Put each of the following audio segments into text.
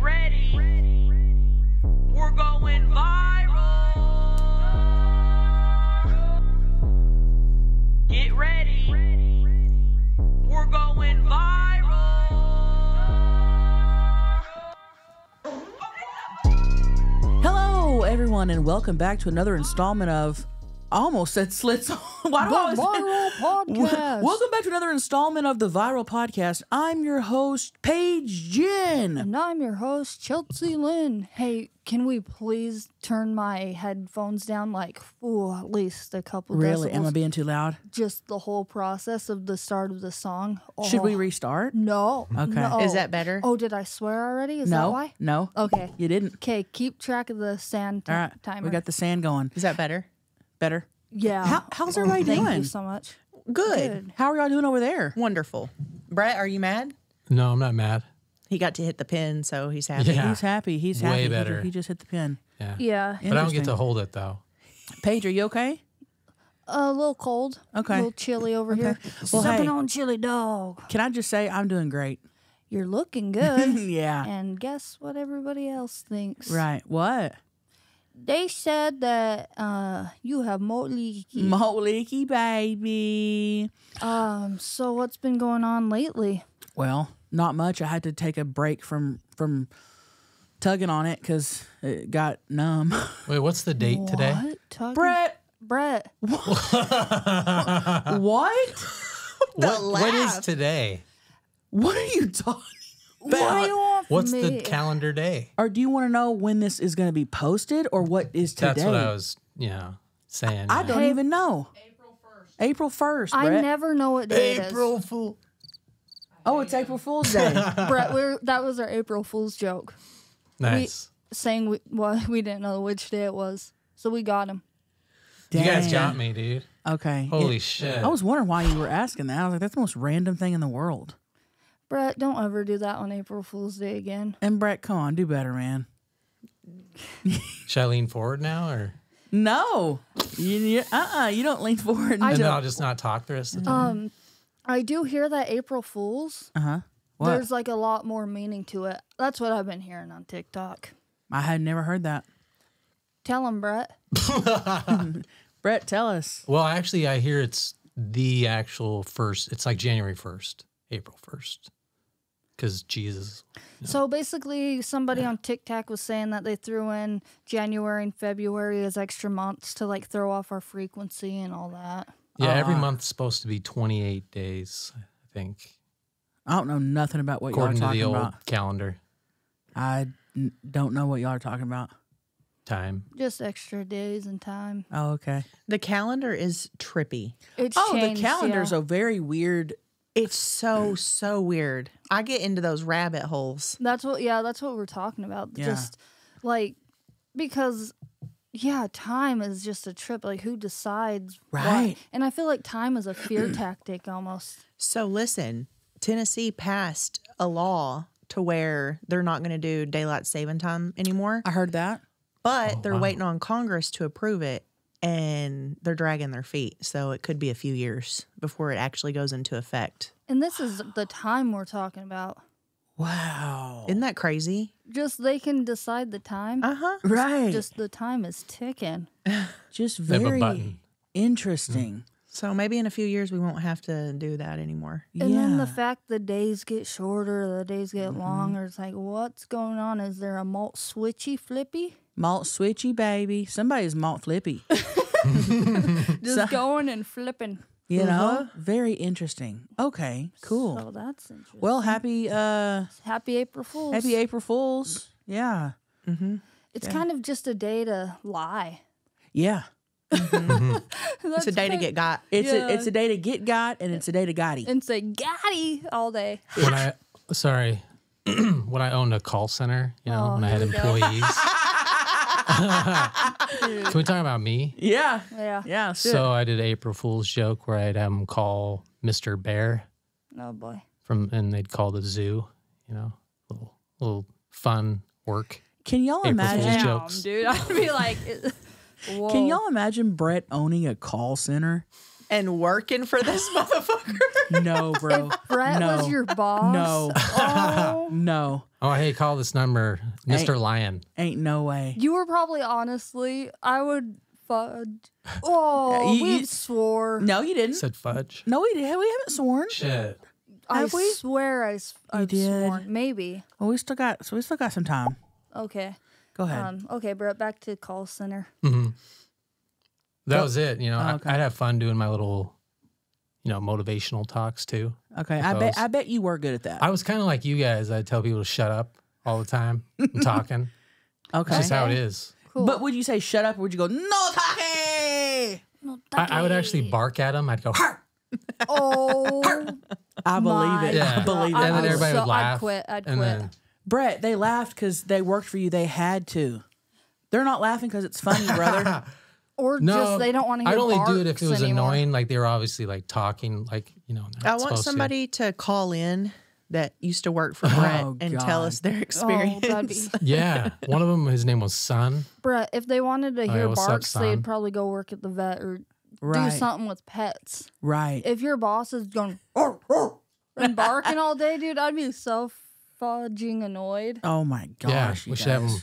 Ready. We're going viral. Get ready. We're going viral. Hello, everyone, and welcome back to another installment of. I almost said slits. Why do The always- Viral Podcast. Welcome back to another installment of the Viral Podcast. I'm your host, Paige Ginn. And I'm your host, Chelcie Lynn. Hey, can we please turn my headphones down like, ooh, at least a couple Really? decibels? Am I being too loud? Just the whole process of the start of the song. Should we Oh, restart? No. Okay. no. Is that better? Oh, did I swear already? Is that no. why? No. Okay. You didn't. Okay, keep track of the sand ti- All right. timer. We got the sand going. Is that better? Better. yeah. How- how's everybody Thank doing? Thank you so much. Good. Good. How are y'all doing over there? Wonderful. Brett, are you mad? No, I'm not mad. He got to hit the pin, so he's happy. Yeah. He's happy. He's Way happy. He better. He, just hit the pin. Yeah. Yeah. But I don't get to hold it though. Paige, are you okay? A little cold. Okay. A little chilly over here. Well, Sipping hey. on chili dog. Can I just say I'm doing great? You're looking good. yeah. and guess what everybody else thinks? Right. What? They said that uh, you have more leaky. Mo leaky baby. um, so what's been going on lately? Well, not much. I had to take a break from from tugging on it because it got numb. Wait, what's the date today? What? Talking- Brett, Brett. what? What, what is today? What are you talking? What do you want from What's me? the calendar day? Or do you want to know when this is going to be posted, or what is today? That's what I was, you know, saying. I yeah. don't Hey- even know. April first. April first. I Brett. never know what day it is. Fool. Oh, it's April Fool's Day. Brett, we're, that was our April Fool's joke. Nice. Saying we well, we didn't know which day it was, so we got him. you guys got me, dude. Okay. Holy It- shit. I was wondering why you were asking that. I was like, that's the most random thing in the world. Brett, don't ever do that on April Fool's Day again. And Brett, come on, do better, man. Should I lean forward now or No, you, you, uh-uh, you don't lean forward. I then don't. I'll just not talk the rest of the time? Um, I do hear that April Fools. uh huh. What? There's like a lot more meaning to it. That's what I've been hearing on TikTok. I had never heard that. Tell him, Brett. Brett, tell us. well, actually, I hear it's the actual first. It's like January 1st, April 1st. Because Jesus. So basically, somebody on TikTok was saying that they threw in January and February as extra months to like throw off our frequency and all that. Yeah, every Uh, month's supposed to be 28 days, I think, I don't know nothing about what y'all are according to talking the old about. calendar I n- don't know what y'all are talking about. time. Just extra days and time. Oh, okay. The calendar is trippy. It's Oh, changed, the calendar's yeah. a very weird. It's so, so weird. I get into those rabbit holes. That's what. Yeah, that's what we're talking about. Yeah. Just like because. Yeah, time is just a trip. Like, who decides? what? Right. And I feel like time is a fear tactic almost. So listen, Tennessee passed a law to where they're not going to do daylight saving time anymore, I heard that. but Oh, they're wow. waiting on Congress to approve it and they're dragging their feet. So it could be a few years before it actually goes into effect. And this is the time we're talking about. Wow. Isn't that crazy? Just they can decide the time. Uh huh. right. Just, Just the time is ticking. just They have a very button. interesting. So maybe in a few years we won't have to do that anymore. And yeah. then the fact the days get shorter, the days get Mm-hmm. longer. It's like, what's going on? Is there a malt switchy flippy? Malt switchy baby. Somebody's malt flippy. Just going and flipping. You know, uh-huh. very interesting. Okay, cool. So that's interesting. well, happy uh happy April Fools. happy April Fools. Yeah. Mm-hmm. It's kind of just a day to lie. Yeah. Mm-hmm. It's a day to get got. It's Yeah. a it's a day to get got and it's a day to gotti. and say "Gatti" all day. when I sorry, when I owned a call center, you know, Oh, when I had here we go. employees. Can we talk about me? Yeah. Yeah. Yeah. So I did an April Fool's joke where I'd have them call Mr. Bear Oh boy. from, and they'd call the zoo. You know, little little fun work. Can y'all April imagine? Fool's Damn, jokes. dude. I'd be like, whoa. Can y'all imagine Brett owning a call center? And working for this motherfucker. No, bro. Brett no. was your boss. No. Oh, No. Oh, hey, call this number, Mr. Lion. Ain't no way. you were probably honestly. I would fudge. Oh, You- we you- swore. No, you didn't. Said fudge. No, we did. We haven't sworn. Shit. I have we? swear I. s- I've did? sworn. Maybe. Well, we still got. So we still got some time. Okay. Go ahead. Um. Okay, Brett. Back to call center. That Go- was it. You know, Oh, I, okay. I'd have fun doing my little, you know, motivational talks too. okay. I bet. I bet you were good at that. I was kind of like you guys. I'd tell people to shut up all the time. I'm talking. okay. that's just how it is. Cool. But would you say shut up or would you go no talking? No, I, I would actually bark at them. I'd go, "Har!" Oh. I believe it. Yeah. I believe it. And then everybody so- would laugh. I'd quit. I'd quit. then Brett, they laughed because they worked for you. They had to. They're not laughing because it's funny, brother. or no, just they don't want to hear I'd only do it if it was anymore. annoying. Like they were obviously like talking, like you know. I want supposed to. somebody to. call in that used to work for oh, Brett Oh, and God. tell us their oh, experience. Oh, be Yeah, one of them. His name was Sun. Brett. If they wanted to hear what's up, barks, son? they'd probably go work at the vet or right. do something with pets. Right. If your boss is going "Arr, arr," and barking all day, dude, I'd be so fudging annoyed. oh my gosh. yeah, you we should have him.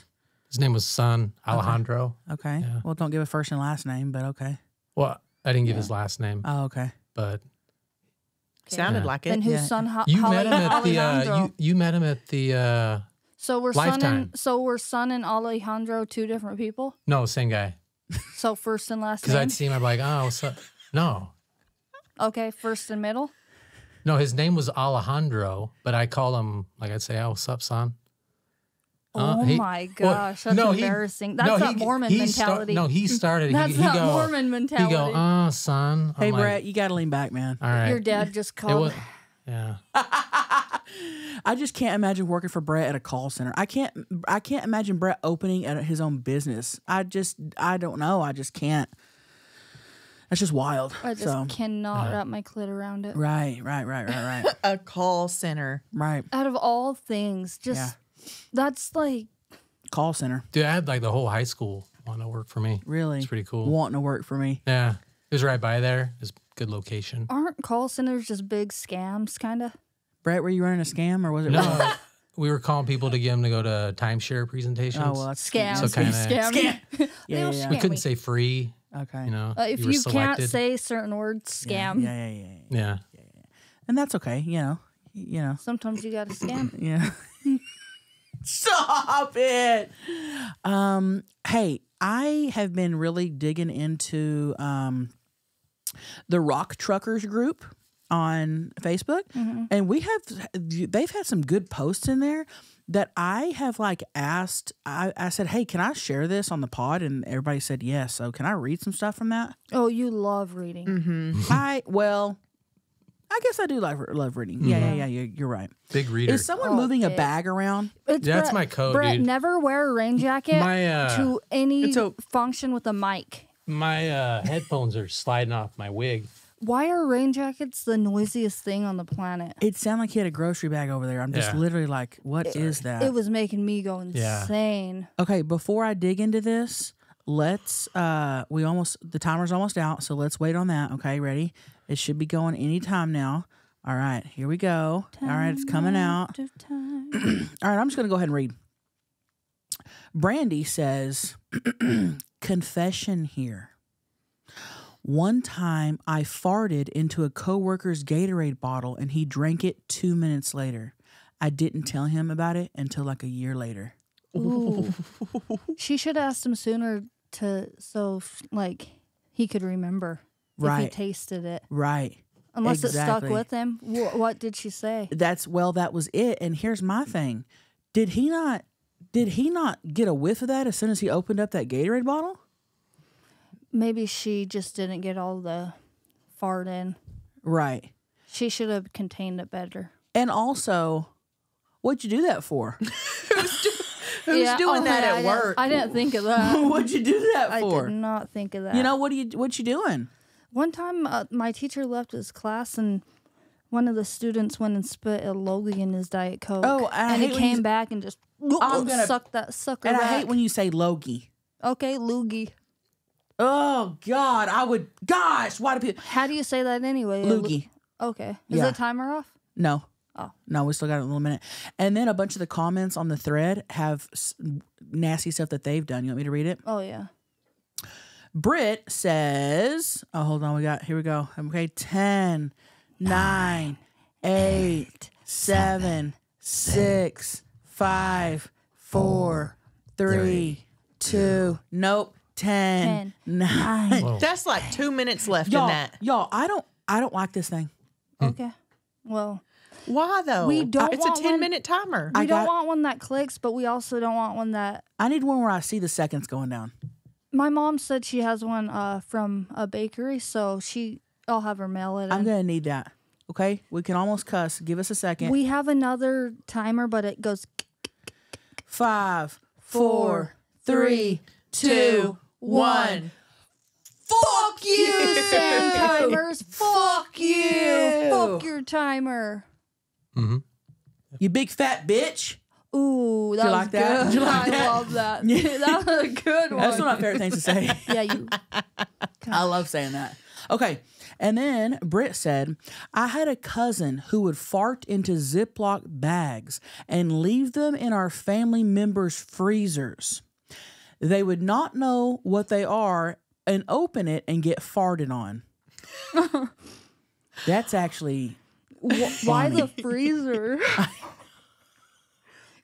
Guys. His name was Son Alejandro. Okay. Yeah. Well, don't give a first and last name, but okay. Well, I didn't give his last name, Oh, okay. but Sounded Yeah. like Then it. whose Yeah. son? Ho- you Holly- met him at the. Uh, you you met him at the. Uh, so we're son and so we're son and Alejandro two different people. no, same guy. So first and last Because. I'd see him, I'd be like, oh, what's up? No, Okay, first and middle. no, his name was Alejandro, but I call him like I'd say, oh, what's up, son? Uh, oh he- my well, gosh, that's no, he- embarrassing. That's no, that he- Mormon he sta- mentality. no, he started. That's he, he not go, Mormon He mentality. go, oh, son. I'm Hey, like, Brett, you got to lean back, man. All right. Your dad just called. was, yeah. I just can't imagine working for Brett at a call center. I can't. I can't imagine Brett opening at his own business. I just. I don't know. I just can't. That's just wild. I just so cannot wrap my clit around it. right, right, right, right, right, A call center. right. Out of all things, just Yeah. That's like Call center. Dude, I had like the whole high school want to work for me. Really, It's pretty cool. Wanting to work for me. Yeah. It was right by there. It's a good location. aren't call centers just big scams, kind of? Brett, were you running a scam or was it? real? No, we were calling people to get them to go to timeshare presentations. Oh well, that's Scams, So kinda- scam, Scam. Yeah, yeah, yeah. we couldn't me. say free, Okay. you know. Uh, if were you, can't say certain words, Yeah, scam. Yeah, yeah, yeah, yeah. Yeah. And that's okay. You know. You know. Sometimes you got to scam. Yeah. Stop it. Um, hey, I have been really digging into um, the Rock Truckers group on Facebook, and we have they've had some good posts in there that I have like asked. I, I said, "Hey, can I share this on the pod?" And everybody said yes. So can I read some stuff from that? Oh, you love reading. Mm-hmm. I well, I guess I do like love reading. Yeah, yeah, yeah. You're, you're right. Big reader. Is someone Oh, moving a okay. bag around? It's That's Brett- my code, Brett, dude. never wear a rain jacket My, uh, to any It's a- function with a mic. My uh, headphones are sliding off my wig. Why are rain jackets the noisiest thing on the planet? It sounded like he had a grocery bag over there. I'm just Yeah. literally like, what is that? It was making me go Yeah. insane. okay, before I dig into this, let's uh we almost the timer's almost out, so let's wait on that. Okay, ready? It should be going anytime now. All right, here we go. All right, it's coming out. All right, I'm just going to go ahead and read. Brandy says, Confession here. One time I farted into a coworker's Gatorade bottle and he drank it two minutes later. I didn't tell him about it until like a year later. She should have asked him sooner to so like he could remember if he Right. tasted it. Right. Unless it stuck with him. Wh- what did she say? That's well, that was it. And here's my thing. Did he not did he not get a whiff of that as soon as he opened up that Gatorade bottle? Maybe she just didn't get all the fart in. Right. She should have contained it better. And also, what'd you do that for? Who's oh, doing that yeah, at I didn't- work? I didn't think of that. what'd you do that I for? did not think of that. You know what are you what you doing? One time, uh, my teacher left his class, and one of the students went and spit a logie in his diet coke. Oh, I and he you- came back and just I'm gonna- sucked that sucker And I hate when you say logie. okay, loogie. Oh God, I would. Gosh, why do people? How do you say that anyway? Loogie. Okay. Is Yeah. the timer off? No. Oh. No, we still got a little minute. And then a bunch of the comments on the thread have s- nasty stuff that they've done. You want me to read it? Oh yeah. Britt says, oh, hold on. We got, here we go. Okay. 10, 9, 8, 7, 6, 5, 4, 3, 2, nope, 10, 9. Whoa. That's like two minutes left in Y'all, that. y'all, I don't, I don't like this thing. Okay. Hmm. Well, Why though? We don't It's a want ten one- minute timer. we I don't got- want one that clicks, but we also don't want one that. I need one where I see the seconds going down. My mom said she has one uh, from a bakery, so she. I'll have her mail it. I'm in. going to need that. Okay. We can almost cuss. Give us a second. We have another timer, but it goes. five, four, three, two, one. Fuck you, Same timers. Fuck you. you. Fuck your timer. Mm-hmm. You big fat bitch. Ooh, that you was like that? good. Did you like I that? love that. that was a good one. That's one of my favorite things to say. yeah, you. I love saying that. Okay. And then Britt said, I had a cousin who would fart into Ziploc bags and leave them in our family members' freezers. They would not know what they are and open it and get farted on. That's actually Wh- Why the freezer?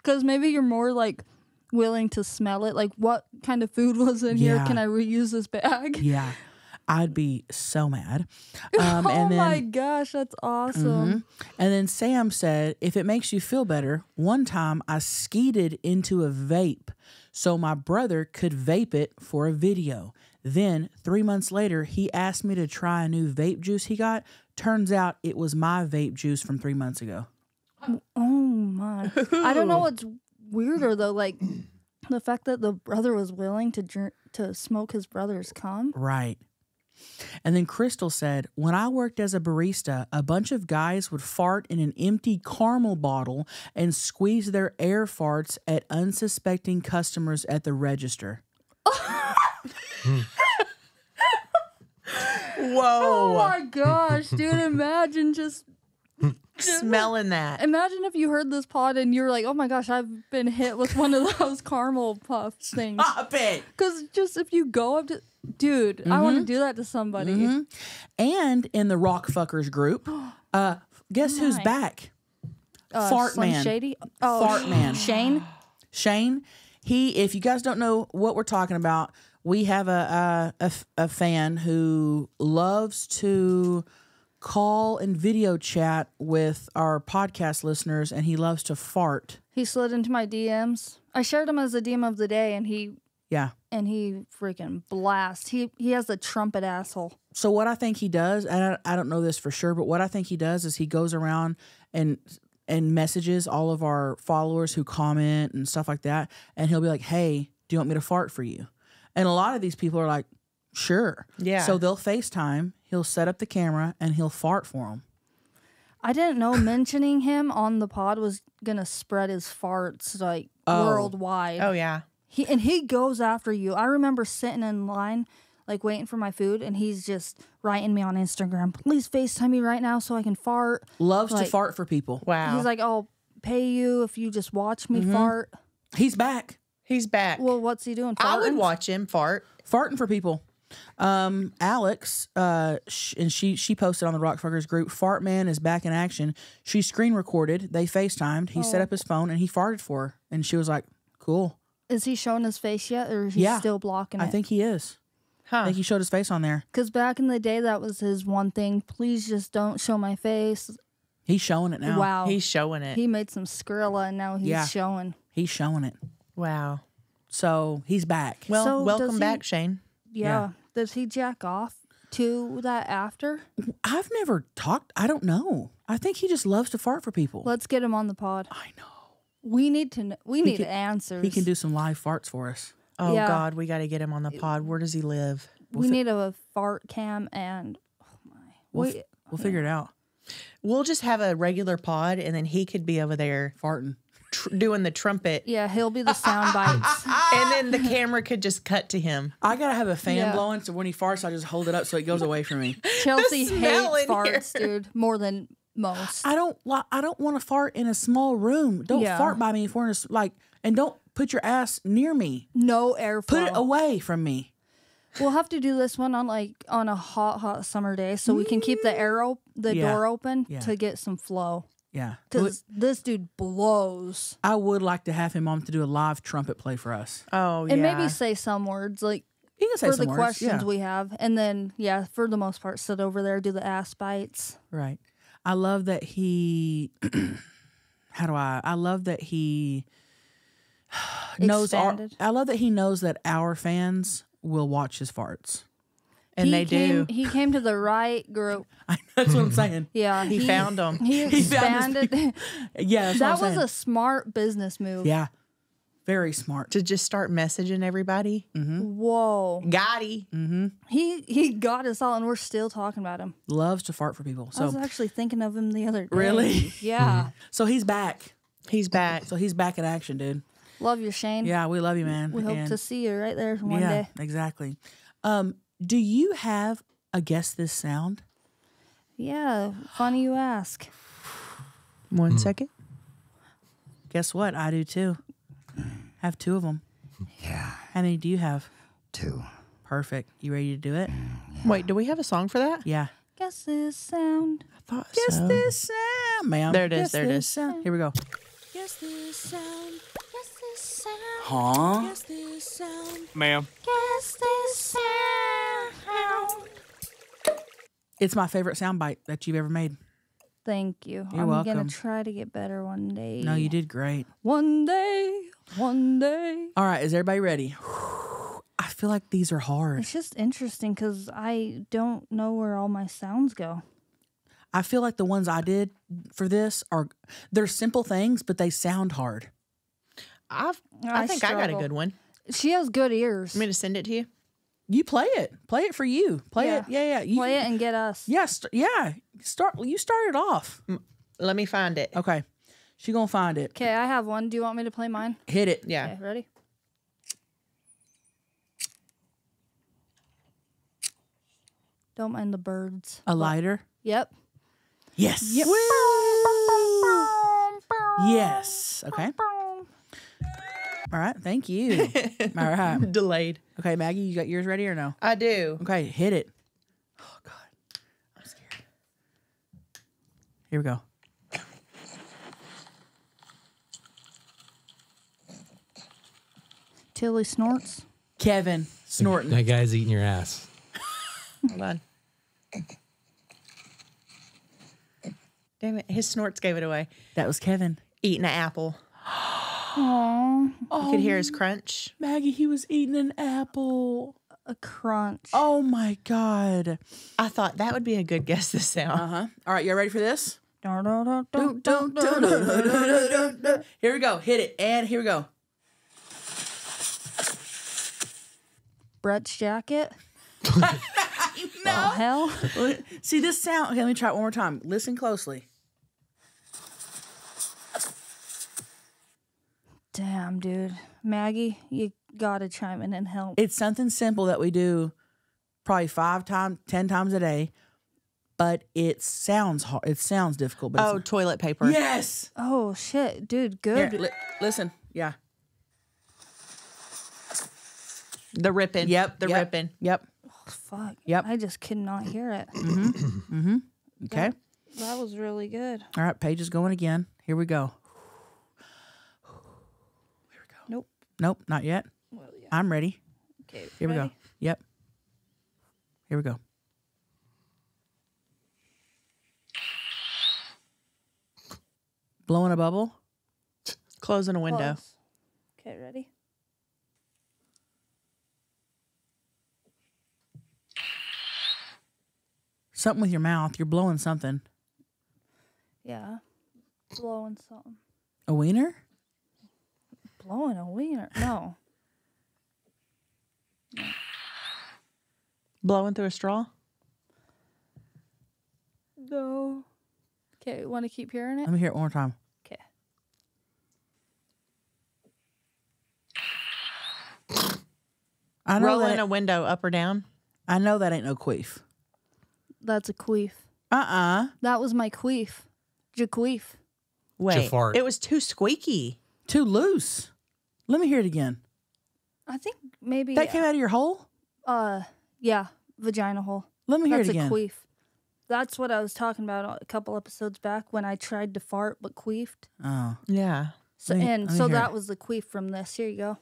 Because maybe you're more like willing to smell it. Like, what kind of food was in here? Can I reuse this bag? yeah. I'd be so mad. Um, oh and then, my gosh, that's awesome. And then Sam said, if it makes you feel better, one time I skeeted into a vape so my brother could vape it for a video. Then, three months later, he asked me to try a new vape juice he got. Turns out it was my vape juice from three months ago. Oh my! I don't know what's weirder though. Like the fact that the brother was willing to dr- to smoke his brother's cum. Right. And then Crystal said, When I worked as a barista, a bunch of guys would fart in an empty caramel bottle and squeeze their air farts at unsuspecting customers at the register. Oh Whoa. Oh my gosh, dude! Imagine just Smelling that. imagine if you heard this pod and you're like, oh my gosh, I've been hit with one of those caramel puff things. Stop it. Because just if you go up to, dude, I want to do that to somebody. And in the Rock Fuckers group, uh, guess who's back? Uh, Fart Slim Man. Shady. Oh, Fart Man. Shane. Shane, he, if you guys don't know what we're talking about, we have a a a fan who loves to call and video chat with our podcast listeners, and he loves to fart. He slid into my DMs. I shared him as a DM of the day, and he Yeah. and he freaking blast. He he has a trumpet asshole. So what I think he does, and I, I don't know this for sure, but what I think he does is he goes around and and messages all of our followers who comment and stuff like that, and he'll be like, "Hey, do you want me to fart for you?" And a lot of these people are like, "Sure." Yeah. So they'll FaceTime. He'll set up the camera and he'll fart for them. I didn't know mentioning him on the pod was gonna spread his farts like Oh. worldwide. Oh yeah. He and he goes after you. I remember sitting in line, like waiting for my food, and he's just writing me on Instagram. Please FaceTime me right now so I can fart. Loves to fart for people. Wow. He's like, I'll pay you if you just watch me Mm-hmm. fart. He's back He's back. Well, what's he doing? I would watch him fart. farting for people. Um, Alex, uh, sh- and she she posted on the Rockfuckers group. Fart man is back in action. She screen recorded. They FaceTimed. He set Oh. up his phone and he farted for her, and she was like, "Cool." Is he showing his face yet, or is he Yeah. still blocking I think he is. Huh. I think he showed his face on there. Because back in the day, that was his one thing. Please just don't show my face. He's showing it now. Wow. He's showing it. he made some Skrilla, and now he's Yeah. showing. He's showing it. wow. So he's back. Well, So does welcome he- back, Shane. Yeah. Does he jack off to that after? I've never talked. I don't know. I think he just loves to fart for people. Let's get him on the pod. I know. We need to. Kn- we need can- answers. He can do some live farts for us. Oh Yeah. God, we got to get him on the pod. Where does he live? We need a fart cam and. Oh my. We'll, We, f- we'll figure it out. We'll just have a regular pod, and then he could be over there Farting. Tr- doing the trumpet, Yeah, he'll be the sound bites. and then the camera could just cut to him. I gotta have a fan Yeah. blowing, so when he farts, I just hold it up so it goes away from me. Chelcie smell hates farts, Uh, dude, more than most. I don't li- I don't want to fart in a small room. Don't Yeah. fart by me if we're in a s- like, and don't put your ass near me. No airflow. Put it away from me. We'll have to do this one on like on a hot, hot summer day, so we can keep the arrow, the Yeah. door open Yeah. to get some flow. Yeah, Because this dude blows, I would like to have him on to do a live trumpet play for us. Oh yeah. and maybe say some words like He can say for some the words. questions yeah. we have, and then yeah, for the most part, sit over there, do the ass bites. Right. I love that he. how do I? I love that he knows our. I love that he knows that our fans will watch his farts. And he they came, do. He came to the right group. That's what I'm saying. Yeah, He found 'em. He He found his expanded. Yeah, that's that what I'm was saying. a smart business move. yeah, very smart. To just start messaging everybody. Mm-hmm. Whoa. Gotti. Mm-hmm. He he got us all, and we're still talking about him. Loves to fart for people. I was actually thinking of him the other day. Really? Yeah. Mm-hmm. so he's back. He's back. So he's back in action, dude. Love you, Shane. Yeah, we love you, man. We hope And- to see you right there one yeah, day. exactly. Um, do you have a guess this sound? Yeah. Funny you ask. One hmm. second. Guess what? I do too. Have two of them. Yeah, How many do you have? two. Perfect. You ready to do it? Mm, Wait, do we have a song for that? Yeah. Guess this sound. I thought Guess so. this sound, ma'am. There it is, Guess there it is. Sound. Here we go. Guess this sound. Guess this sound. Huh? Guess this sound. Ma'am. Guess this sound. It's my favorite soundbite that you've ever made. Thank you. You're I'm welcome. gonna try to get better one day. No, you did great. One day. One day. All right, is everybody ready? I feel like these are hard. It's just interesting because I don't know where all my sounds go. I feel like the ones I did for this are they're simple things, but they sound hard. I've, I, I think I got a good one. She has good ears. I'm going to send it to you? You play it. Play it for you. Play Yeah. it. Yeah, yeah. You, Play it and get us. Yeah, st- yeah. Start. You started off. Let me find it. Okay. She gonna find it. Okay, I have one. Do you want me to play mine? Hit it. Yeah. Okay, ready? Don't mind the birds. A lighter. Yep. Yes. Yep. Yes. Okay. All right. Thank you. All right. Delayed. Okay, Maggie, you got yours ready or no? I do. Okay, hit it. Oh God, I'm scared. Here we go. Tilly snorts. Kevin snorting. That guy's eating your ass. Hold on. Damn it. His snorts gave it away. That was Kevin. Eating an apple. Aww. You could hear his crunch. Maggie, he was eating an apple. A crunch. Oh my God. I thought that would be a good guess this sound. Uh huh. All right, y'all ready for this? Here we go. Hit it. And here we go. Brett's jacket. The hell? See this sound? Okay, let me try it one more time. Listen closely. Damn, dude. Maggie, you gotta chime in and help. It's something simple that we do probably five times, ten times a day, but it sounds hard. It sounds difficult. But Oh, it's toilet paper. yes. Oh shit, dude. Here, Good. li- listen. Yeah. The ripping. Yep. The yep, ripping. Yep. Oh, Fuck. Yep. I just could not hear it. Mm-hmm. Okay. That was really good. All right. Paige is going again. Here we go. Nope. Not yet. I'm ready. Okay. Here we go. Yep. Here we go. Blowing a bubble. Closing a window. Close. Okay, ready? Something with your mouth. You're blowing something. Yeah. Blowing something. A wiener? blowing a wiener. No. Blowing through a straw? No. Okay, want to keep hearing it? Let me hear it one more time. Okay. I know Rolling that, a window up or down? I know that ain't no queef. That's a queef. Uh uh That was my queef. Jaqueef. Wait. Jafart. It was too squeaky. Too loose. Let me hear it again. I think maybe That came out of your hole. uh yeah, vagina hole. Let me hear That's it a again. queef. That's what I was talking about a couple episodes back when I tried to fart but queefed. Oh, Yeah. So me- and so that it. was the queef from this. Here you go.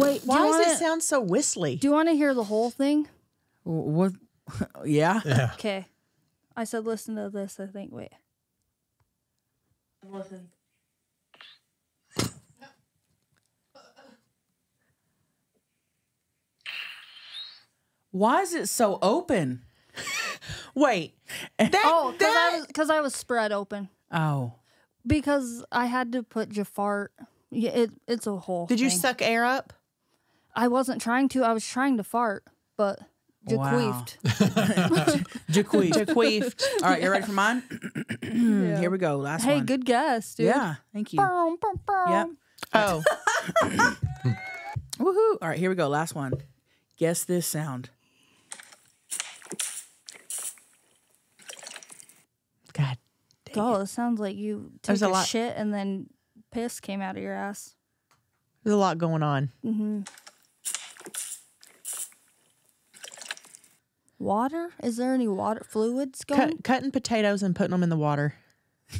Wait, Why you does wanna, it sound so whistly? do you want to hear the whole thing? What? yeah. Yeah. Okay. I said listen to this, I think. Wait. Listen. Why is it so open? Wait. That, Oh, because I was I was spread open Oh, because I had to put Jafart. Yeah, it it's a whole. did you suck air up? I wasn't trying to. I was trying to fart, but Wow. Jaqueefed. Jaqueef. Bequeathed. All right, you ready for mine? Here we go. Last Hey, one. Hey, good guess, dude. Yeah, thank you. Boom, boom, boom. Yep. Oh, Woohoo! All right, here we go. Last one. Guess this sound. God. Oh, it sounds like you took There's a, a lot- shit and then piss came out of your ass. There's a lot going on. Mm-hmm. Water? Is there any water fluids going? Cut, cutting potatoes and putting them in the water.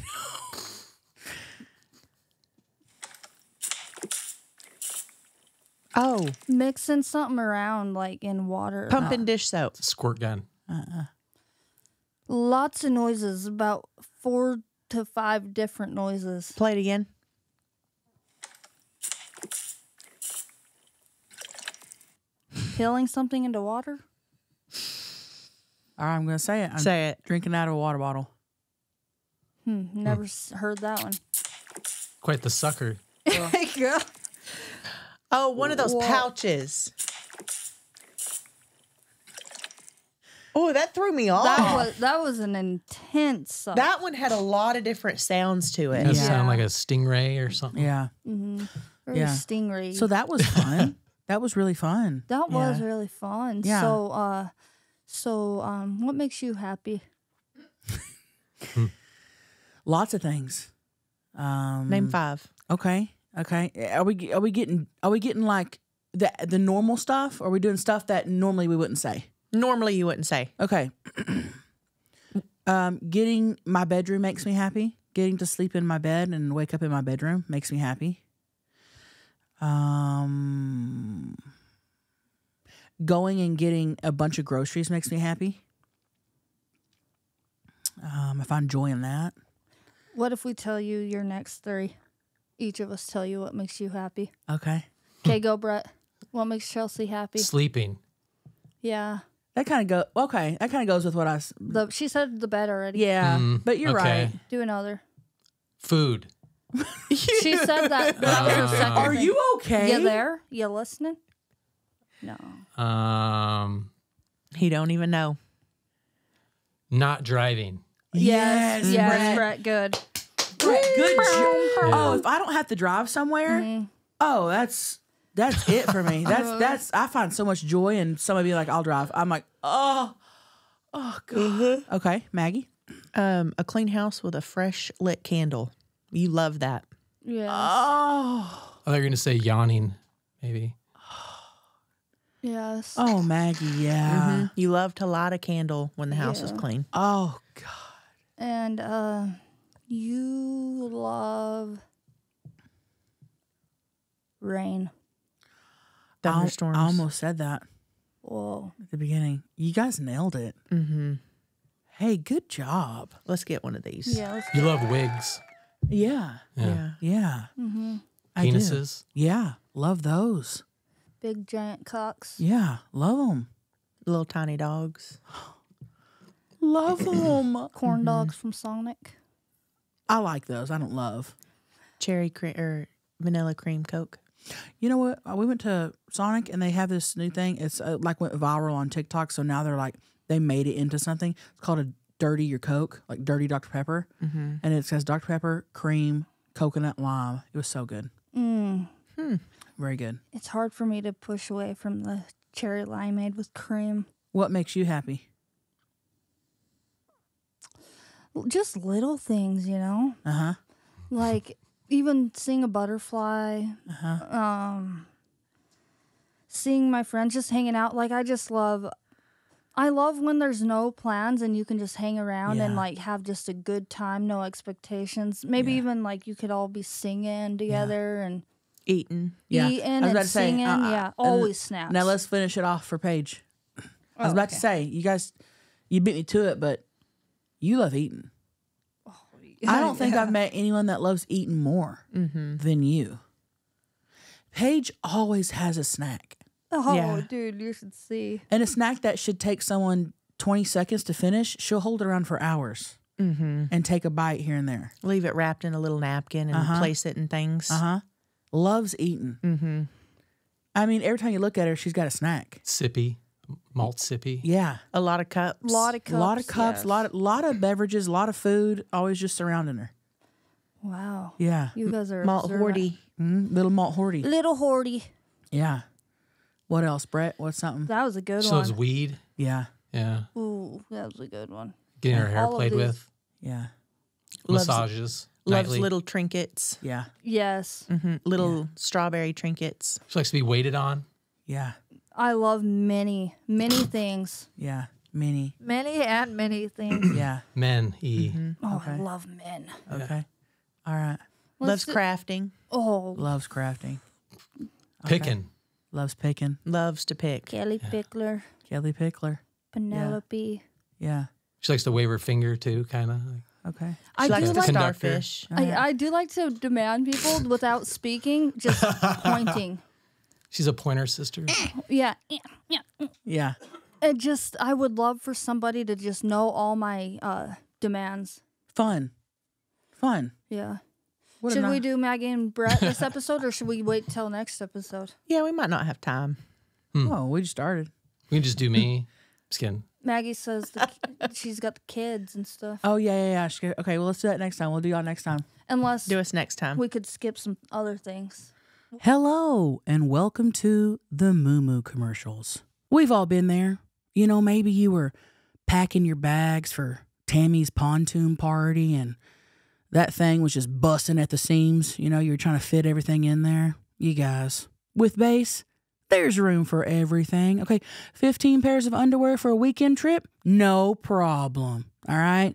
oh, Mixing something around like in water. pumping oh. dish soap. Squirt gun. Uh-uh. Lots of noises, about four to five different noises. Play it again. Filling something into water? All right, I'm gonna say it. I'm Say it. drinking out of a water bottle. Hmm, never s heard that one. Quite the sucker. Girl. Oh, one of those Wha- pouches. Oh, that threw me off. That was that was an intense suck. That one had a lot of different sounds to it. That Yeah. sound like a stingray or something. Yeah. Very yeah. stingray. So that was fun. that was really fun. That was Yeah. really fun. Yeah. So uh so um what makes you happy? Lots of things. Um, Name five. Okay. Okay. Are we are we getting are we getting like the the normal stuff? Or are we doing stuff that normally we wouldn't say? Normally you wouldn't say. Okay. um, getting my bedroom makes me happy. Getting to sleep in my bed and wake up in my bedroom makes me happy. Um, going and getting a bunch of groceries makes me happy. Um, I find joy in that. What if we tell you your next three? Each of us tell you what makes you happy. Okay. Okay, go Brett. What makes Chelcie happy? Sleeping. Yeah. That kind of go okay. That kind of goes with what I. s- The she said the bed already. Yeah, Mm, but you're okay. right. Do another. Food. She said that. That was her second Are thing. you okay? You there? You listening? No. Um, He don't even know. not driving. Yes, Yes, Brett. Brett. Good. Brett, good job. Yeah. Oh, if I don't have to drive somewhere, oh, that's that's it for me. That's that's I find so much joy in somebody being like, "I'll drive." I'm like, oh, oh god. Okay, Maggie. Um, a clean house with a fresh lit candle. You love that. Yes. Oh, I thought you were going to say yawning, maybe. Yes. oh, Maggie. Yeah. You love to light a candle when the house is clean. Oh god. And uh you love rain. I Thunderstorms. I almost said that Whoa. at the beginning. You guys nailed it. Mm-hmm. Hey, good job. Let's get one of these. Yeah. let's- You love wigs, Yeah. Yeah. Yeah. Mm-hmm. I do. penises. Yeah. Love those. Big giant cocks. Yeah. Love them. Little tiny dogs. Love them. Corn dogs from Sonic. I like those. I don't love. Cherry cream or vanilla cream Coke. You know what? Uh, We went to Sonic and they have this new thing. It's uh, like went viral on TikTok. So now they're like they made it into something. It's called a dirty your Coke, like dirty Dr Pepper, and it says Dr Pepper, cream, coconut, lime. It was so good. Mm. Very good. It's hard for me to push away from the cherry limeade with cream. What makes you happy? Just little things, you know? Uh huh. Like even seeing a butterfly, Uh-huh. um seeing my friends just hanging out. Like I just love I love when there's no plans and you can just hang around and like have just a good time, no expectations. Maybe Yeah. even like you could all be singing together and Eating. Yeah. eating I was about and to say, singing. uh, yeah, and always snaps. Now let's finish it off for Paige. I was Oh, about to say, you guys, you beat me to it, but you love eating. I don't think I've met anyone that loves eating more than you. Paige always has a snack, Oh, Yeah. dude, you should see. and a snack that should take someone 20 seconds to finish, she'll hold it around for hours and take a bite here and there. Leave it wrapped in a little napkin and Uh-huh. place it in things. Uh huh. Loves eating. Mm-hmm. I mean, every time you look at her, she's got a snack. Sippy, malt sippy. Yeah. A lot of cups. A lot of A cups. lot of cups, yes. a lot of, lot of beverages, a lot of food, always just surrounding her. Wow. Yeah. You guys are malt observant. hoardy. Mm, little malt hoardy. Little hoardy. Yeah. What else, Brett? What's something? That was a good She one. loves weed. Yeah. Yeah. Ooh, that was a good one. Getting her hair All played with. Yeah. Loves- Massages. Loves nightly. little trinkets. Yeah. Yes. Mhm. Little strawberry trinkets. She likes to be waited on. Yeah. I love many, many things. Yeah. Many. Many and many things. Yeah. Men. E. Oh, I love men. Okay. All right. Let's Loves do- crafting. Oh, Loves crafting. Picking. Loves picking. Loves to pick. Kellie Pickler, Kellie Pickler. Penelope. Yeah. She likes to wave her finger too, kind of. Okay. I She likes do the like. Starfish. I, I do like to demand people without speaking, just pointing. She's a pointer sister. Eh, yeah, eh, yeah, eh. yeah. yeah. It just, I would love for somebody to just know all my uh, demands. Fun. Fun. Yeah. What should we do Maggie and Brett this episode, or should we wait till next episode? Yeah, we might not have time. Oh, we just started. We can just do me. Just kidding. Maggie says the, she's got the kids and stuff. Oh yeah, yeah, yeah. She- Okay, well let's do that next time. We'll do y'all next time. Unless Do us next time. we could skip some other things. Hello, and welcome to the Moo Moo commercials. We've all been there. You know, maybe you were packing your bags for Tammy's pontoon party and that thing was just busting at the seams. You know, you were trying to fit everything in there. You guys, with BEIS, there's room for everything. Okay, 15 pairs of underwear for a weekend trip? No problem. All right.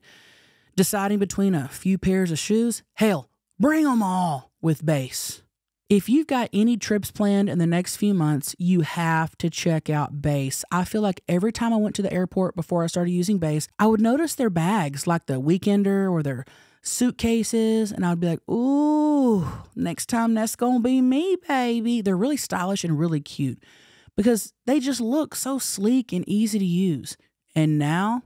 Deciding between a few pairs of shoes? Hell, bring them all with BEIS. If you've got any trips planned in the next few months, you have to check out BEIS. I feel like every time I went to the airport before I started using BEIS, I would notice their bags, like the Weekender or their suitcases, and I'd be like, ooh, next time that's gonna be me, baby. They're really stylish and really cute because they just look so sleek and easy to use. And now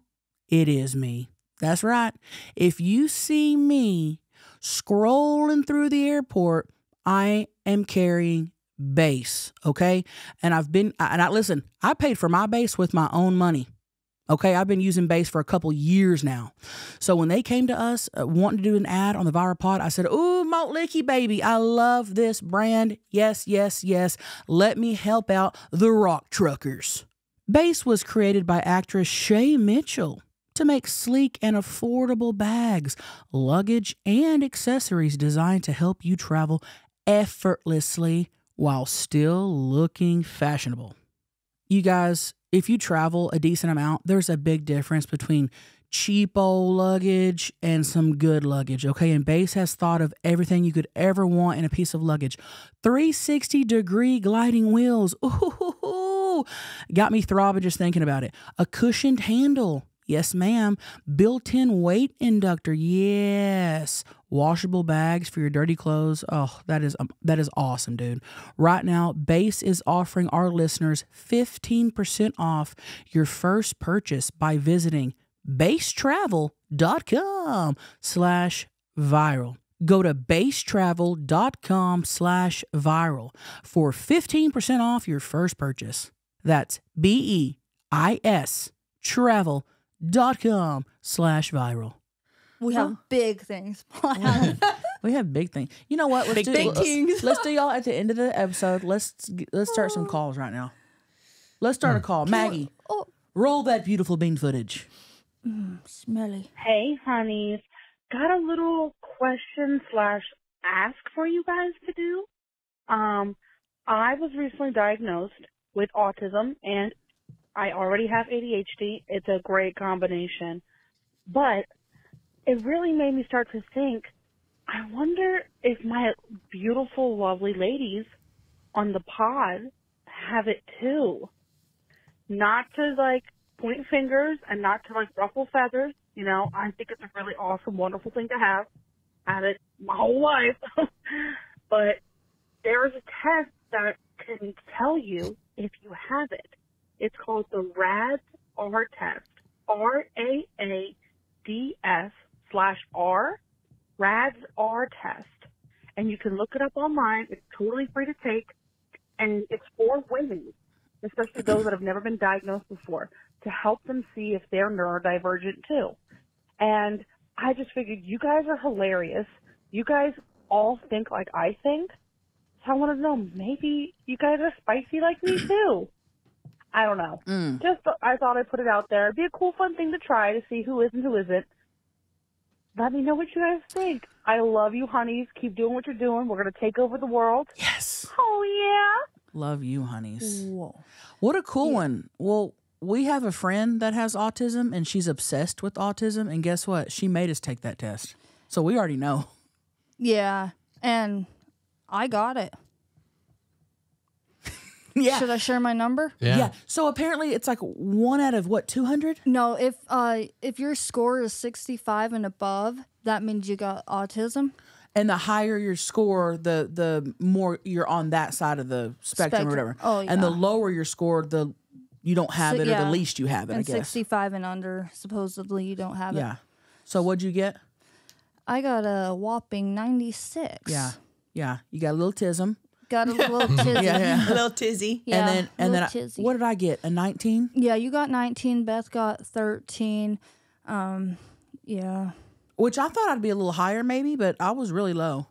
it is me. That's right. If you see me scrolling through the airport, I am carrying BEIS, okay? And I've been and I listen, I paid for my BEIS with my own money. Okay, I've been using BEIS for a couple years now. So when they came to us uh, wanting to do an ad on the Virapod, I said, "Ooh, Malt Licky baby, I love this brand. Yes, yes, yes. Let me help out the rock truckers." BEIS was created by actress Shay Mitchell to make sleek and affordable bags, luggage, and accessories designed to help you travel effortlessly while still looking fashionable. You guys, if you travel a decent amount, there's a big difference between cheapo luggage and some good luggage, okay? And BEIS has thought of everything you could ever want in a piece of luggage. 360 degree gliding wheels. Ooh, got me throbbing just thinking about it. A cushioned handle. Yes, ma'am. Built in weight inductor. Yes. Washable bags for your dirty clothes. Oh, that is um, that is awesome, dude. Right now, BEIS is offering our listeners 15% off your first purchase by visiting beistravel.com slash viral. Go to beistravel.com slash viral for 15% off your first purchase. That's B-E-I-S travel.com slash viral. We have big things planned. We have big things. You know what? Let's Big do things. let's, let's do y'all at the end of the episode. Let's let's start some calls right now. Let's start a call. Maggie, Oh, roll that beautiful bean footage. smelly. Hey, honeys. Got a little question slash ask for you guys to do. Um, I was recently diagnosed with autism and I already have ADHD. It's a great combination. But it really made me start to think, I wonder if my beautiful, lovely ladies on the pod have it too. Not to like point fingers and not to like ruffle feathers. You know, I think it's a really awesome, wonderful thing to have. Had it my whole life. but there is a test that can tell you if you have it. It's called the RAADS R test. R A A D S slash R. RAADS R test. And you can look it up online. It's totally free to take. And it's for women, especially those that have never been diagnosed before, to help them see if they're neurodivergent too. And I just figured you guys are hilarious. You guys all think like I think. So I want to know, maybe you guys are spicy like me too. I don't know. Mm. Just I thought I'd put it out there. It'd be a cool, fun thing to try to see who is and who isn't. Let me know what you guys think. I love you, honeys. Keep doing what you're doing. We're gonna take over the world. Yes, Oh yeah. love you, honeys. Whoa. What a cool one. Well, we have a friend that has autism and she's obsessed with autism. And guess what? She made us take that test. So we already know. Yeah, and I got it. Yeah. Should I share my number? yeah. Yeah. So apparently it's like one out of what, 200? No, if uh if your score is 65 and above, that means you got autism. And the higher your score, the the more you're on that side of the spectrum, or whatever. Oh, yeah. And the lower your score, the you don't have Si- it, or yeah. the least you have it, I and guess. 65 and under, supposedly you don't have it. Yeah. So what'd you get? I got a whopping 96. Yeah. Yeah. You got a little tism. Got a little tizzy. Yeah, yeah. little tizzy. Yeah, and then and then little I, what did I get? A 19? Yeah, you got 19. Beth got 13. Um, yeah. Which I thought I'd be a little higher maybe, but I was really low.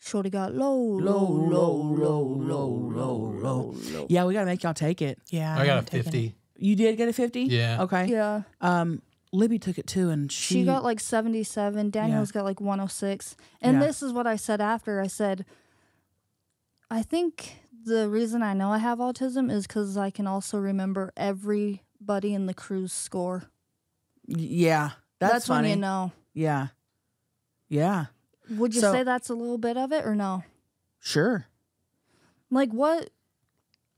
Shorty got low, Low, low, low, low, low, low. Yeah, we gotta make y'all take it. Yeah. I got a I'm taking it. 50. You did get a 50? Yeah. Okay. Yeah. Um Libby took it too and she, She got like 77. Daniel's got like 106. And Yeah. this is what I said after. I said, I think the reason I know I have autism is because I can also remember everybody in the crew's score. Yeah. That's, funny. when you know. Yeah. Yeah. Would you So- say that's a little bit of it or no? Sure. Like what?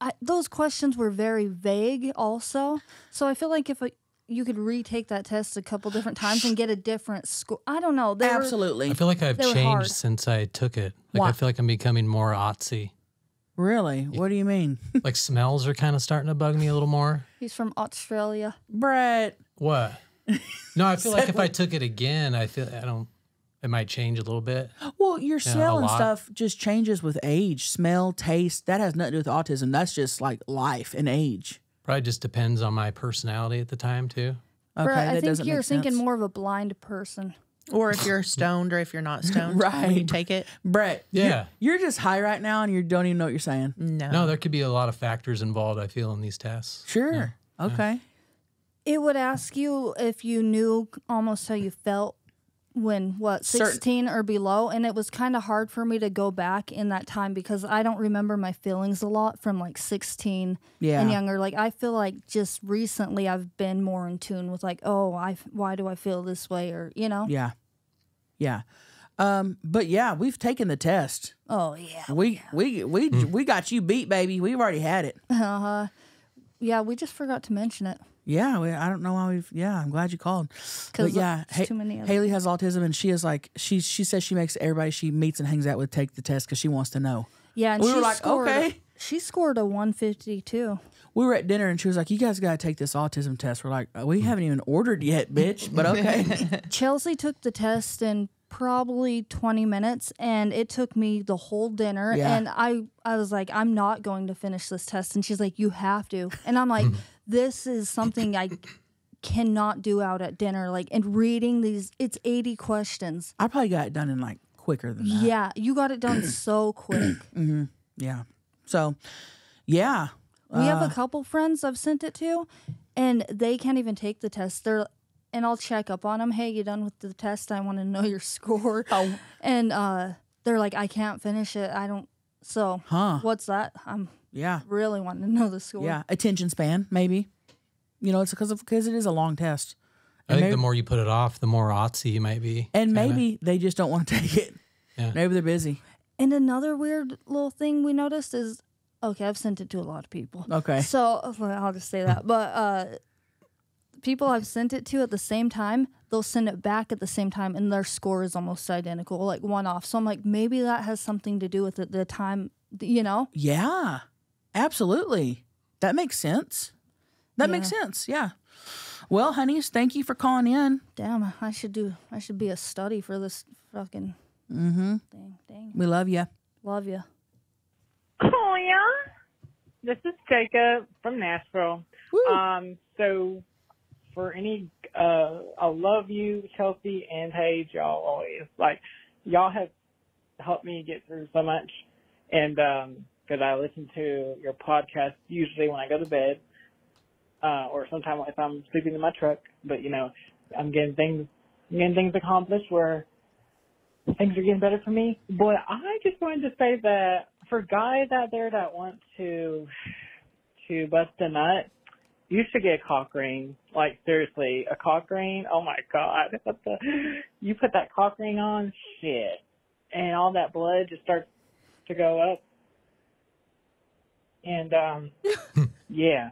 I, those questions were very vague, also. So I feel like if I, you could retake that test a couple different times and get a different score, I don't know. They were- Absolutely. I feel like I've changed hard. since I took it. Like Why? I feel like I'm becoming more artsy. Really? What do you mean? like smells are kind of starting to bug me a little more. he's from Australia. Brett. What? No, I feel like if I took it again, I feel I don't. It might change a little bit. Well, your Yeah, a smell and lot. stuff just changes with age. Smell, taste, that has nothing to do with autism. That's just like life and age. Probably just depends on my personality at the time too. Okay, Brett, I that think doesn't you're thinking more of a blind person. Or if you're stoned or if you're not stoned. When you Right. take it. Brett. you're- Yeah. You're, just high right now and you don't even know what you're saying. No. No, there could be a lot of factors involved. I feel in these tests. Sure. Okay. It would ask you if you knew almost how you felt when what Certain- 16 or below and it was kind of hard for me to go back in that time because I don't remember my feelings a lot from like 16 Yeah. and younger like I feel like just recently I've been more in tune with like oh I why do I feel this way or you know Yeah. Yeah. Um, but yeah, we've taken the test. oh yeah We we we we got you beat, baby. We've already had it. uh-huh yeah we just forgot to mention it Yeah, we, I don't know why we've. Yeah, I'm glad you called. But 'Cause yeah, there's too many of Haley has autism, and she is like she she says she makes everybody she meets and hangs out with take the test because she wants to know. yeah and We she were like, scored, okay. she scored a 152 We were at dinner, and she was like, "You guys got to take this autism test." We're like, uh, "We haven't even ordered yet, bitch." But okay. Chelcie took the test in probably 20 minutes and it took me the whole dinner Yeah. and I I was like I'm not going to finish this test and she's like you have to and I'm like this is something I cannot do out at dinner like and reading these it's 80 questions I probably got it done in like quicker than that. Yeah, you got it done so quick. mm-hmm. Yeah. So, yeah. We have Uh, a couple friends I've sent it to, and they can't even take the test. They're and I'll check up on them. Hey, you done with the test? I want to know your score. Oh. And uh, they're like, I can't finish it. I don't. So, Huh. what's that? I'm Yeah. really wanting to know the score. Yeah. Attention span, maybe. You know, it's because of because it is a long test. I And think maybe, the more you put it off, the more otsy you might be. and kinda. maybe they just don't want to take it. Yeah. Maybe they're busy. And another weird little thing we noticed is, okay, I've sent it to a lot of people. Okay. So I'll just say that. But uh, people I've sent it to at the same time, they'll send it back at the same time, and their score is almost identical, like one off. So I'm like, maybe that has something to do with it. The time, you know? Yeah. Absolutely. That makes sense. That makes sense. Yeah. Well, honeys, thank you for calling in. Damn, I should do. I should be a study for this fucking mm-hmm. thing. Dang, We love you. love you. Oh yeah. This is Jacob from Nashville. Um, so for any, uh, I love you, Chelcie and Paige. Y'all always like, y'all have helped me get through so much. And, um, cause I listen to your podcast usually when I go to bed, uh, or sometime if I'm sleeping in my truck, but you know, I'm getting things, I'm getting things accomplished where things are getting better for me. But I just wanted to say that for guys out there that want to to bust a nut, you should get a cock ring. Like seriously, a cock ring. Oh my god, what the? You put that cock ring on, shit, and all that blood just starts to go up. And um, yeah.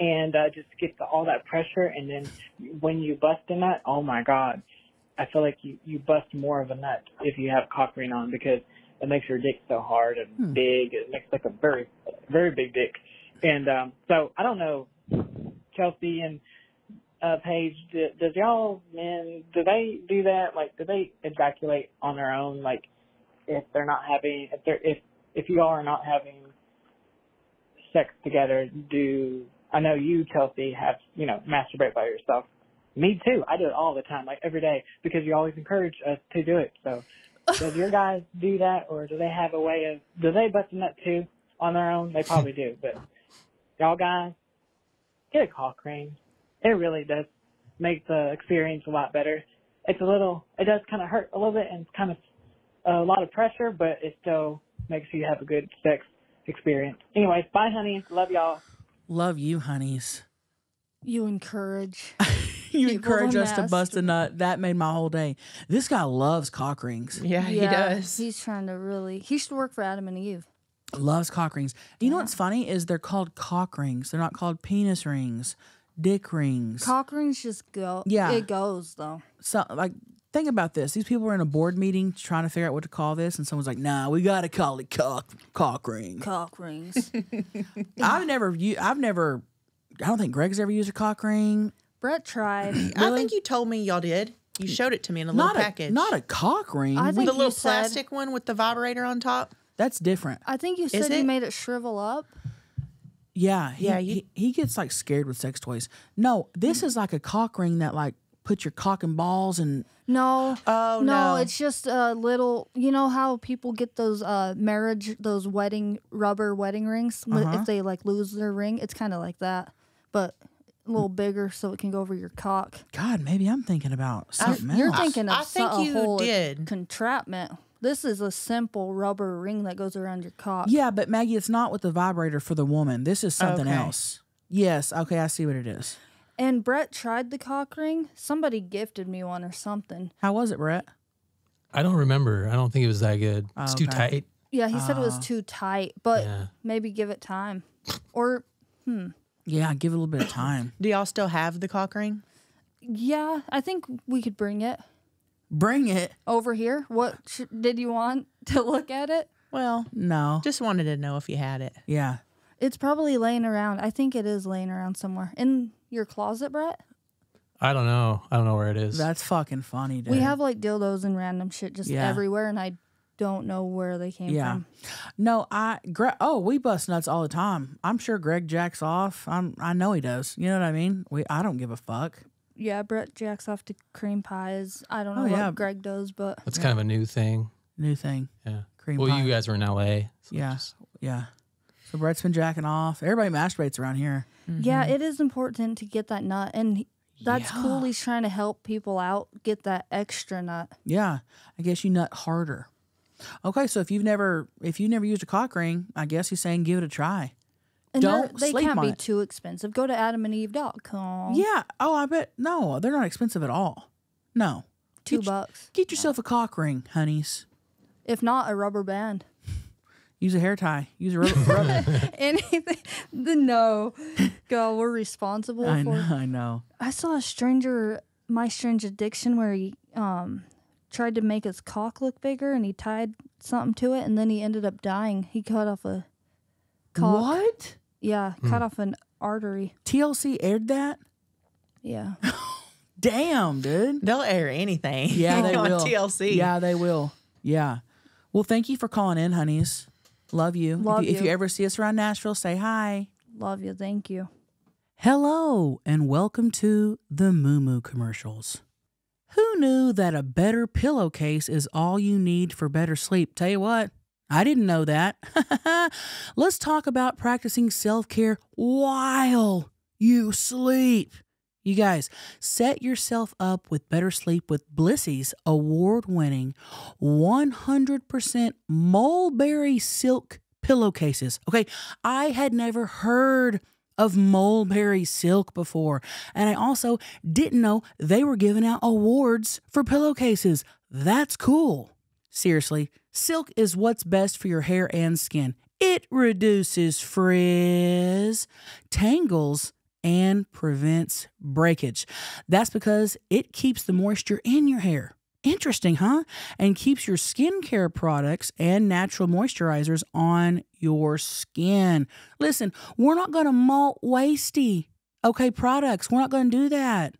and uh, just get the, all that pressure, and then when you bust a nut, oh my god, I feel like you you bust more of a nut if you have cock ring on because it makes your dick so hard and big. It makes like a very very big dick, and um, so I don't know, Chelcie and uh, Paige, do, does y'all men do they do that? Like, do they ejaculate on their own? Like, if they're not having if they're if if you all are not having sex together, do I know you, Chelcie, have you know masturbate by yourself? Me too. I do it all the time, like every day, because you always encourage us to do it. So, does your guys do that, or do they have a way of? Do they bust a nut too on their own? They probably do, but y'all guys, get a cock ring. It really does make the experience a lot better. It's a little, it does kind of hurt a little bit, and it's kind of a lot of pressure, but it still makes you have a good sex experience. Anyways, bye, honey. Love y'all. Love you, honeys. You encourage. You People encourage us to bust a nut. That made my whole day. This guy loves cock rings. Yeah, he does. He's trying to really. He should work for Adam and Eve. Loves cock rings. Do you know what's funny is they're called cock rings. They're not called penis rings, dick rings. Cock rings just go. Yeah. it goes though. so like think about this. These people are in a board meeting trying to figure out what to call this, and someone's like, "Nah, we gotta call it cock cock ring." Cock rings. I've never, I've never, I don't think Greg's ever used a cock ring. Brett tried. I think you told me y'all did. You showed it to me in a little Not package. not a cock ring. I think the little said- plastic one with the vibrator on top. that's different. I think you said you it? made it shrivel up. Yeah, he, Yeah, you- he, he gets like scared with sex toys. No, this is like a cock ring that like put your cock and balls and No. Oh, no, no. it's just a little. You know how people get those uh marriage, those wedding rubber wedding rings Uh-huh. if they like lose their ring. It's kind of like that, but a little bigger so it can go over your cock. God, maybe I'm thinking about something You're thinking of I think a you whole did. contraptment. This is a simple rubber ring that goes around your cock. Yeah, but Maggie, it's not with the vibrator for the woman. This is something Okay. else. Yes, okay, I see what it is. And Brett tried the cock ring. Somebody gifted me one or something. How was it, Brett? I don't remember. I don't think it was that good. It's too tight. Yeah, he said it was ah. too tight, but Yeah. maybe give it time. Or hmm. Yeah, give it a little bit of time. Do y'all still have the cock ring? yeah, I think we could bring it Bring it. over here. What sh- did you want to look at it? Well, No. just wanted to know if you had it. Yeah. It's probably laying around. I think it is laying around somewhere in your closet, Brett. I don't know. I don't know where it is. That's fucking funny, dude. We have like dildos and random shit just Yeah. everywhere, and I don't know where they came Yeah. from. No, I Gre- oh, we bust nuts all the time. I'm sure Greg jacks off. I'm I know he does. You know what I mean? We I don't give a fuck. Yeah, Brett jacks off to cream pies. I don't oh, know Oh, what yeah. Greg does, but That's kind of a new thing. New thing. Yeah. Cream well, pie. you guys are in LA. so Yeah. just- Yeah. So Brett's been jacking off. Everybody masturbates around here. yeah, mm-hmm. it is important to get that nut, and he- that's cool. He's trying to help people out get that extra nut. Yeah. I guess you nut harder. Okay, so if you've never if you never used a cock ring, I guess he's saying give it a try. And Don't they can't be it. too expensive. Go to adamandeve.com. Yeah. Oh, I bet no, they're not expensive at all. No. two Get, bucks. get yourself a cock ring, honeys. If not, a rubber band. Use a hair tie. Use a rubber. rubber. Anything. The no. God, we're responsible I for. know. I know. I saw a stranger, my strange addiction, where he um tried to make his cock look bigger, and he tied something to it, and then he ended up dying. He cut off a cock. What? Yeah, hmm. cut off an artery. TLC aired that? Yeah. Damn, dude. They'll air anything. Yeah, they on will. TLC. Yeah, they will. Yeah. Well, thank you for calling in, honeys. Love you. Love if, you if you you. ever see us around Nashville, say hi. Love you. Thank you. Hello, and welcome to the Moo Moo commercials. Who knew that a better pillowcase is all you need for better sleep? Tell you what, I didn't know that. Let's talk about practicing self care while you sleep. You guys, set yourself up with better sleep with Blissy's award winning 100% mulberry silk pillowcases. Okay, I had never heard of mulberry silk before, and I also didn't know they were giving out awards for pillowcases. That's cool. Seriously, silk is what's best for your hair and skin. It reduces frizz, tangles, and prevents breakage. That's because it keeps the moisture in your hair. Interesting, huh? And keeps your skincare products and natural moisturizers on your skin. Listen, we're not going to malt wasty, okay, products. We're not going to do that.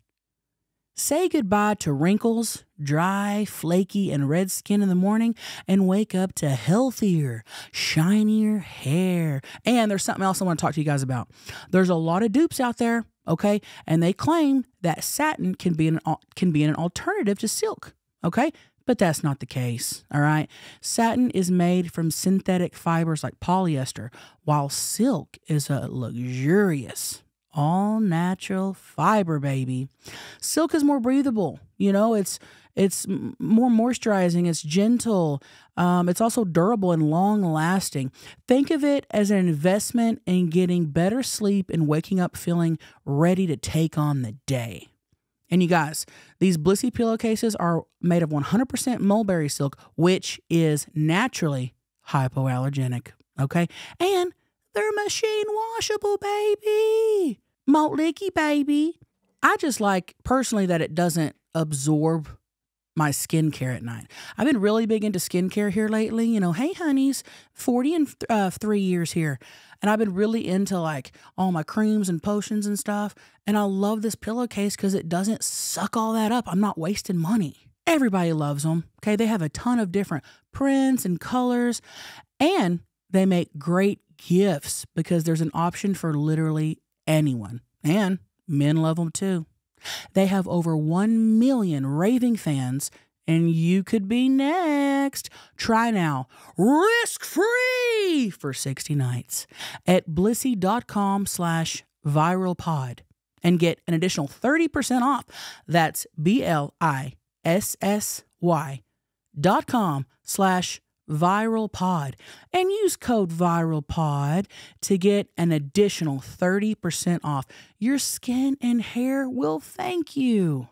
Say goodbye to wrinkles, dry, flaky, and red skin in the morning and wake up to healthier, shinier hair. And there's something else I want to talk to you guys about. There's a lot of dupes out there, okay? And they claim that satin can be an can be an alternative to silk, okay? But that's not the case, all right? Satin is made from synthetic fibers like polyester, while silk is a luxurious all natural fiber baby silk is more breathable you know it's it's more moisturizing it's gentle um, it's also durable and long lasting think of it as an investment in getting better sleep and waking up feeling ready to take on the day and you guys, these Blissy pillowcases are made of 100% mulberry silk, which is naturally hypoallergenic. Okay. And they're machine washable, baby. Malt licky, baby. I just like personally that it doesn't absorb my skincare at night. I've been really big into skincare here lately. You know, hey, honeys, 40 and uh, three years here. And I've been really into like all my creams and potions and stuff. And I love this pillowcase because it doesn't suck all that up. I'm not wasting money. Everybody loves them. Okay. They have a ton of different prints and colors. And they make great gifts because there's an option for literally anyone. And men love them too. They have over 1 million raving fans, and you could be next. Try now, risk free for 60 nights at blissy.com slash viral pod and get an additional 30% off. That's B L I S S Y dot com slash viral pod and use code viral pod to get an additional 30% off your skin and hair will thank you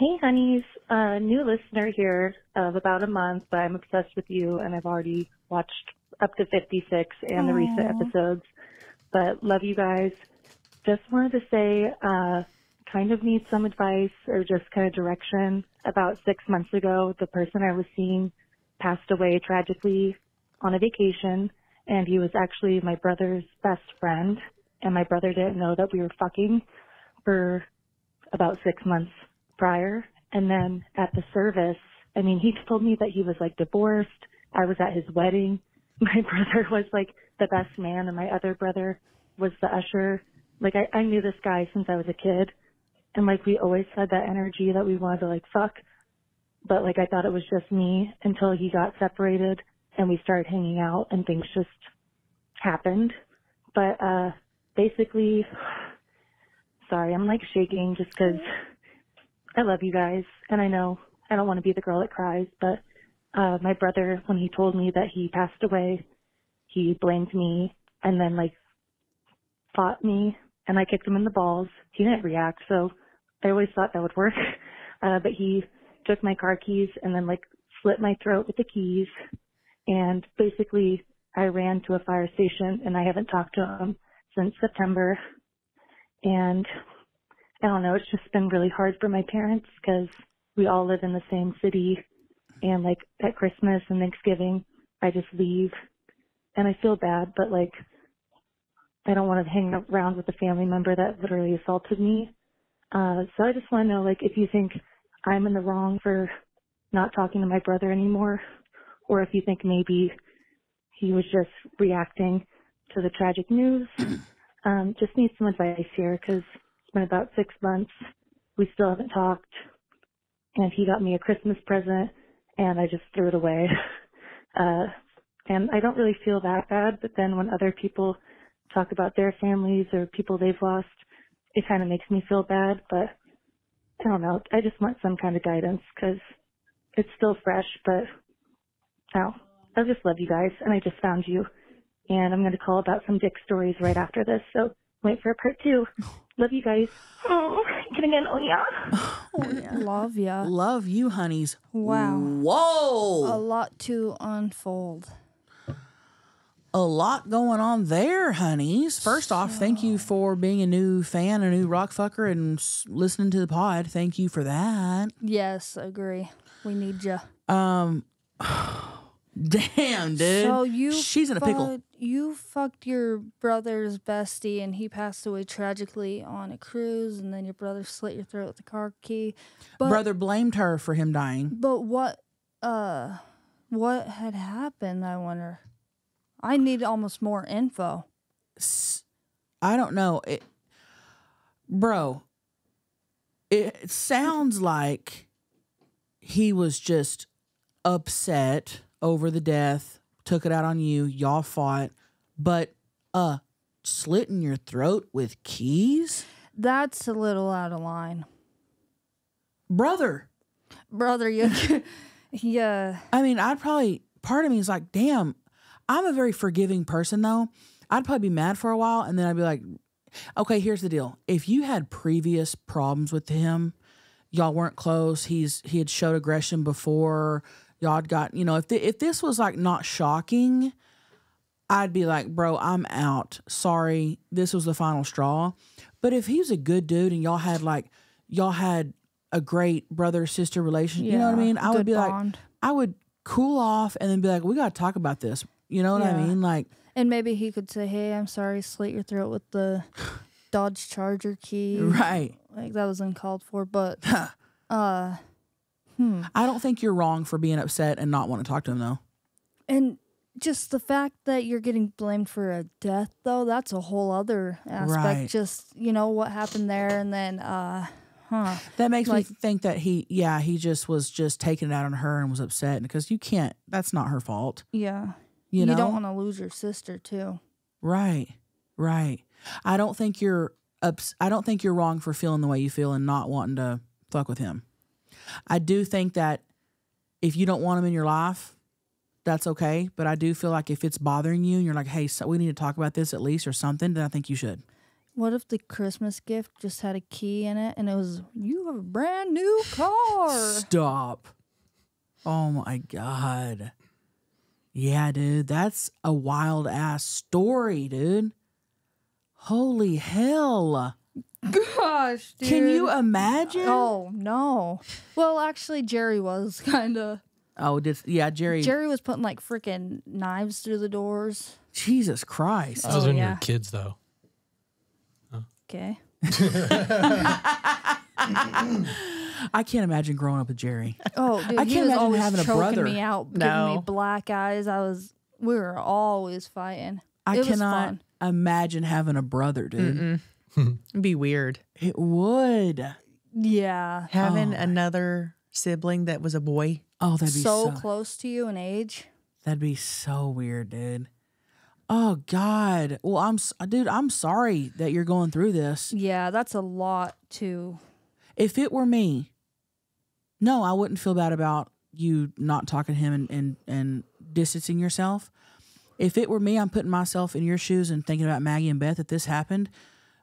Hey, honeys. Uh, new listener here of about a month, but I'm obsessed with you, and I've already watched up to 56 and the recent episodes. But love you guys. Just wanted to say, uh, kind of need some advice or just kind of direction. About six months ago, the person I was seeing passed away tragically on a vacation, and he was actually my brother's best friend. And my brother didn't know that we were fucking for about six months prior. And then at the service, I mean, he told me that he was like divorced. I was at his wedding. My brother was like the best man and my other brother was the usher. Like I, I knew this guy since I was a kid. And like we always had that energy that we wanted to like fuck. But like I thought it was just me until he got separated and we started hanging out and things just happened. But uh basically sorry, I'm like shaking just cuz I love you guys and I know I don't want to be the girl that cries, but uh my brother when he told me that he passed away, he blamed me and then like fought me and I kicked him in the balls. He didn't react, so I always thought that would work. Uh, but he took my car keys and then like slit my throat with the keys. And basically I ran to a fire station and I haven't talked to him since September. And I don't know, it's just been really hard for my parents because we all live in the same city. And like at Christmas and Thanksgiving, I just leave and I feel bad, but like I don't want to hang around with a family member that literally assaulted me. Uh, so I just want to know, like, if you think I'm in the wrong for not talking to my brother anymore, or if you think maybe he was just reacting to the tragic news. Um, just need some advice here because it's been about six months. We still haven't talked, and he got me a Christmas present, and I just threw it away. Uh, and I don't really feel that bad, but then when other people talk about their families or people they've lost, it kind of makes me feel bad, but I don't know. I just want some kind of guidance because it's still fresh, but oh, I just love you guys and I just found you and I'm going to call about some dick stories right after this. So wait for a part two. Love you guys. Oh, can again? Oh yeah. Love ya. Love you, honeys. Wow. Whoa. A lot to unfold. a lot going on there, honeys. First off, thank you for being a new fan, a new rock fucker, and listening to the pod. Thank you for that. Yes, agree. We need you. Um, damn, dude. So you she's in a pickle. You fucked your brother's bestie, and he passed away tragically on a cruise, and then your brother slit your throat with a car key. But Brother blamed her for him dying. but what uh what had happened? I wonder. I need almost more info. I don't know, it, bro. It sounds like he was just upset over the death, took it out on you. Y'all fought, but uh, in your throat with keys, That's a little out of line, brother. brother. You, yeah. I mean, I'd probably part of me is like, damn, I'm a very forgiving person though. I'd probably be mad for a while and then I'd be like, okay, here's the deal. If you had previous problems with him, y'all weren't close, he's he had showed aggression before, y'all had got, you know, if the, if this was like not shocking, I'd be like, bro, I'm out. Sorry, this was the final straw. But if he's a good dude and y'all had like y'all had a great brother sister relation, you know what I mean? I would be like. I would cool off and then be like, we got to talk about this. You know what I mean? Like, And maybe he could say, "Hey, I'm sorry, slit your throat with the Dodge Charger key." right. Like that was uncalled for, but uh I don't think you're wrong for being upset and not want to talk to him though. and just the fact that you're getting blamed for a death though, that's a whole other aspect. Right. Just, you know, what happened there and then uh huh. That makes Like- me think that he, yeah, he just was just taking it out on her and was upset because you can't. That's not her fault. Yeah. You know, you don't want to lose your sister too. right, right. I don't think you're ups- I don't think you're wrong for feeling the way you feel and not wanting to fuck with him. I do think that if you don't want them in your life, that's okay. But I do feel like if it's bothering you and you're like, hey, so we need to talk about this at least or something, then I think you should. What if the Christmas gift just had a key in it and it was you have a brand new car? Stop. Oh my God. Yeah, dude. That's a wild ass story, dude. Holy hell. Gosh, dude. Can you imagine? Oh no. Well, actually, Jerry was kind of. Oh, did, yeah, Jerry. Jerry was putting like freaking knives through the doors. Jesus Christ. That was Oh, when you yeah. were kids, though. Okay. I can't imagine growing up with Jerry. Oh, dude, I can't was imagine having a choking brother. me out, giving me black eyes. I was. We were always fighting. I It was cannot fun. imagine having a brother, dude. It'd be weird It would. Yeah. having Oh. another sibling that was a boy. Oh, that'd be so, so, close to you in age. That'd be so weird, dude. Oh God. Well, I'm uh, dude. I'm sorry that you're going through this. Yeah, that's a lot to. If it were me, no, I wouldn't feel bad about you not talking to him and and, and distancing yourself. If it were me, I'm putting myself in your shoes and thinking about Maggie and Beth. If this happened,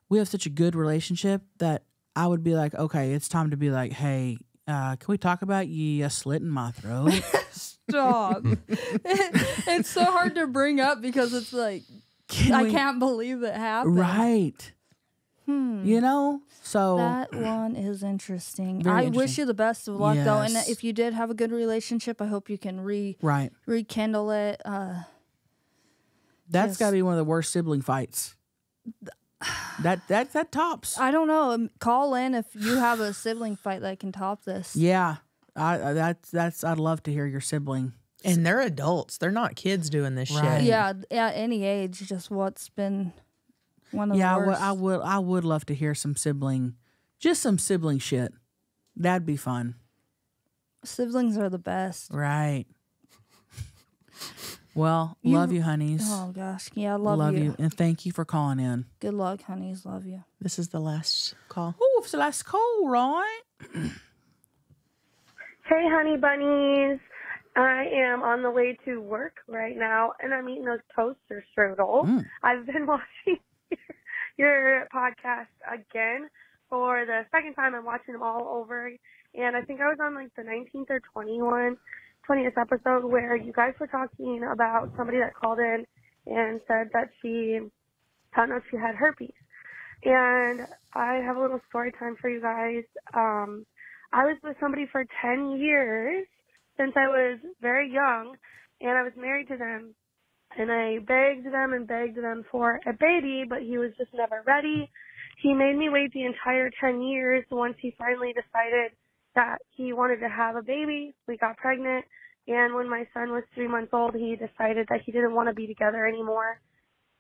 we have such a good relationship that I would be like, okay, it's time to be like, hey, uh, can we talk about you slit in my throat? Stop. it's so hard to bring up because it's like Can I we- can't believe it happened. Right. Hmm. You know? So That one is interesting. Very I wish you the best of luck though, and if you did have a good relationship, I hope you can re right. rekindle it. Uh, That's Yes. got to be one of the worst sibling fights. That that that tops. I don't know. um, Call in if you have a sibling fight that can top this. yeah. I I- that's that's I'd love to hear your sibling. And they're adults. They're not kids doing this Right. shit. Yeah, at any age, just what's been one of Yeah, I the would worst. I would I would love to hear some sibling just some sibling shit. That'd be fun. Siblings are the best. Right. Well, You- love you, honeys. Oh gosh, yeah, I love, you. And thank you for calling in. Good luck, honeys. Love you. This is the last call. Oh, it's the last call, right? Hey, honey bunnies. I am on the way to work right now, and I'm eating those toaster strudel. Mm. I've been watching your podcast again for the second time. I'm watching them all over, and I think I was on like the 19th or 21, 20th episode where you guys were talking about somebody that called in and said that she found out she had herpes. And I have a little story time for you guys. Um, I was with somebody for 10 years since I was very young, and I was married to them. And I begged them and begged them for a baby, but he was just never ready. He made me wait the entire 10 years. Once he finally decided that he wanted to have a baby, we got pregnant. And when my son was three months old, he decided that he didn't want to be together anymore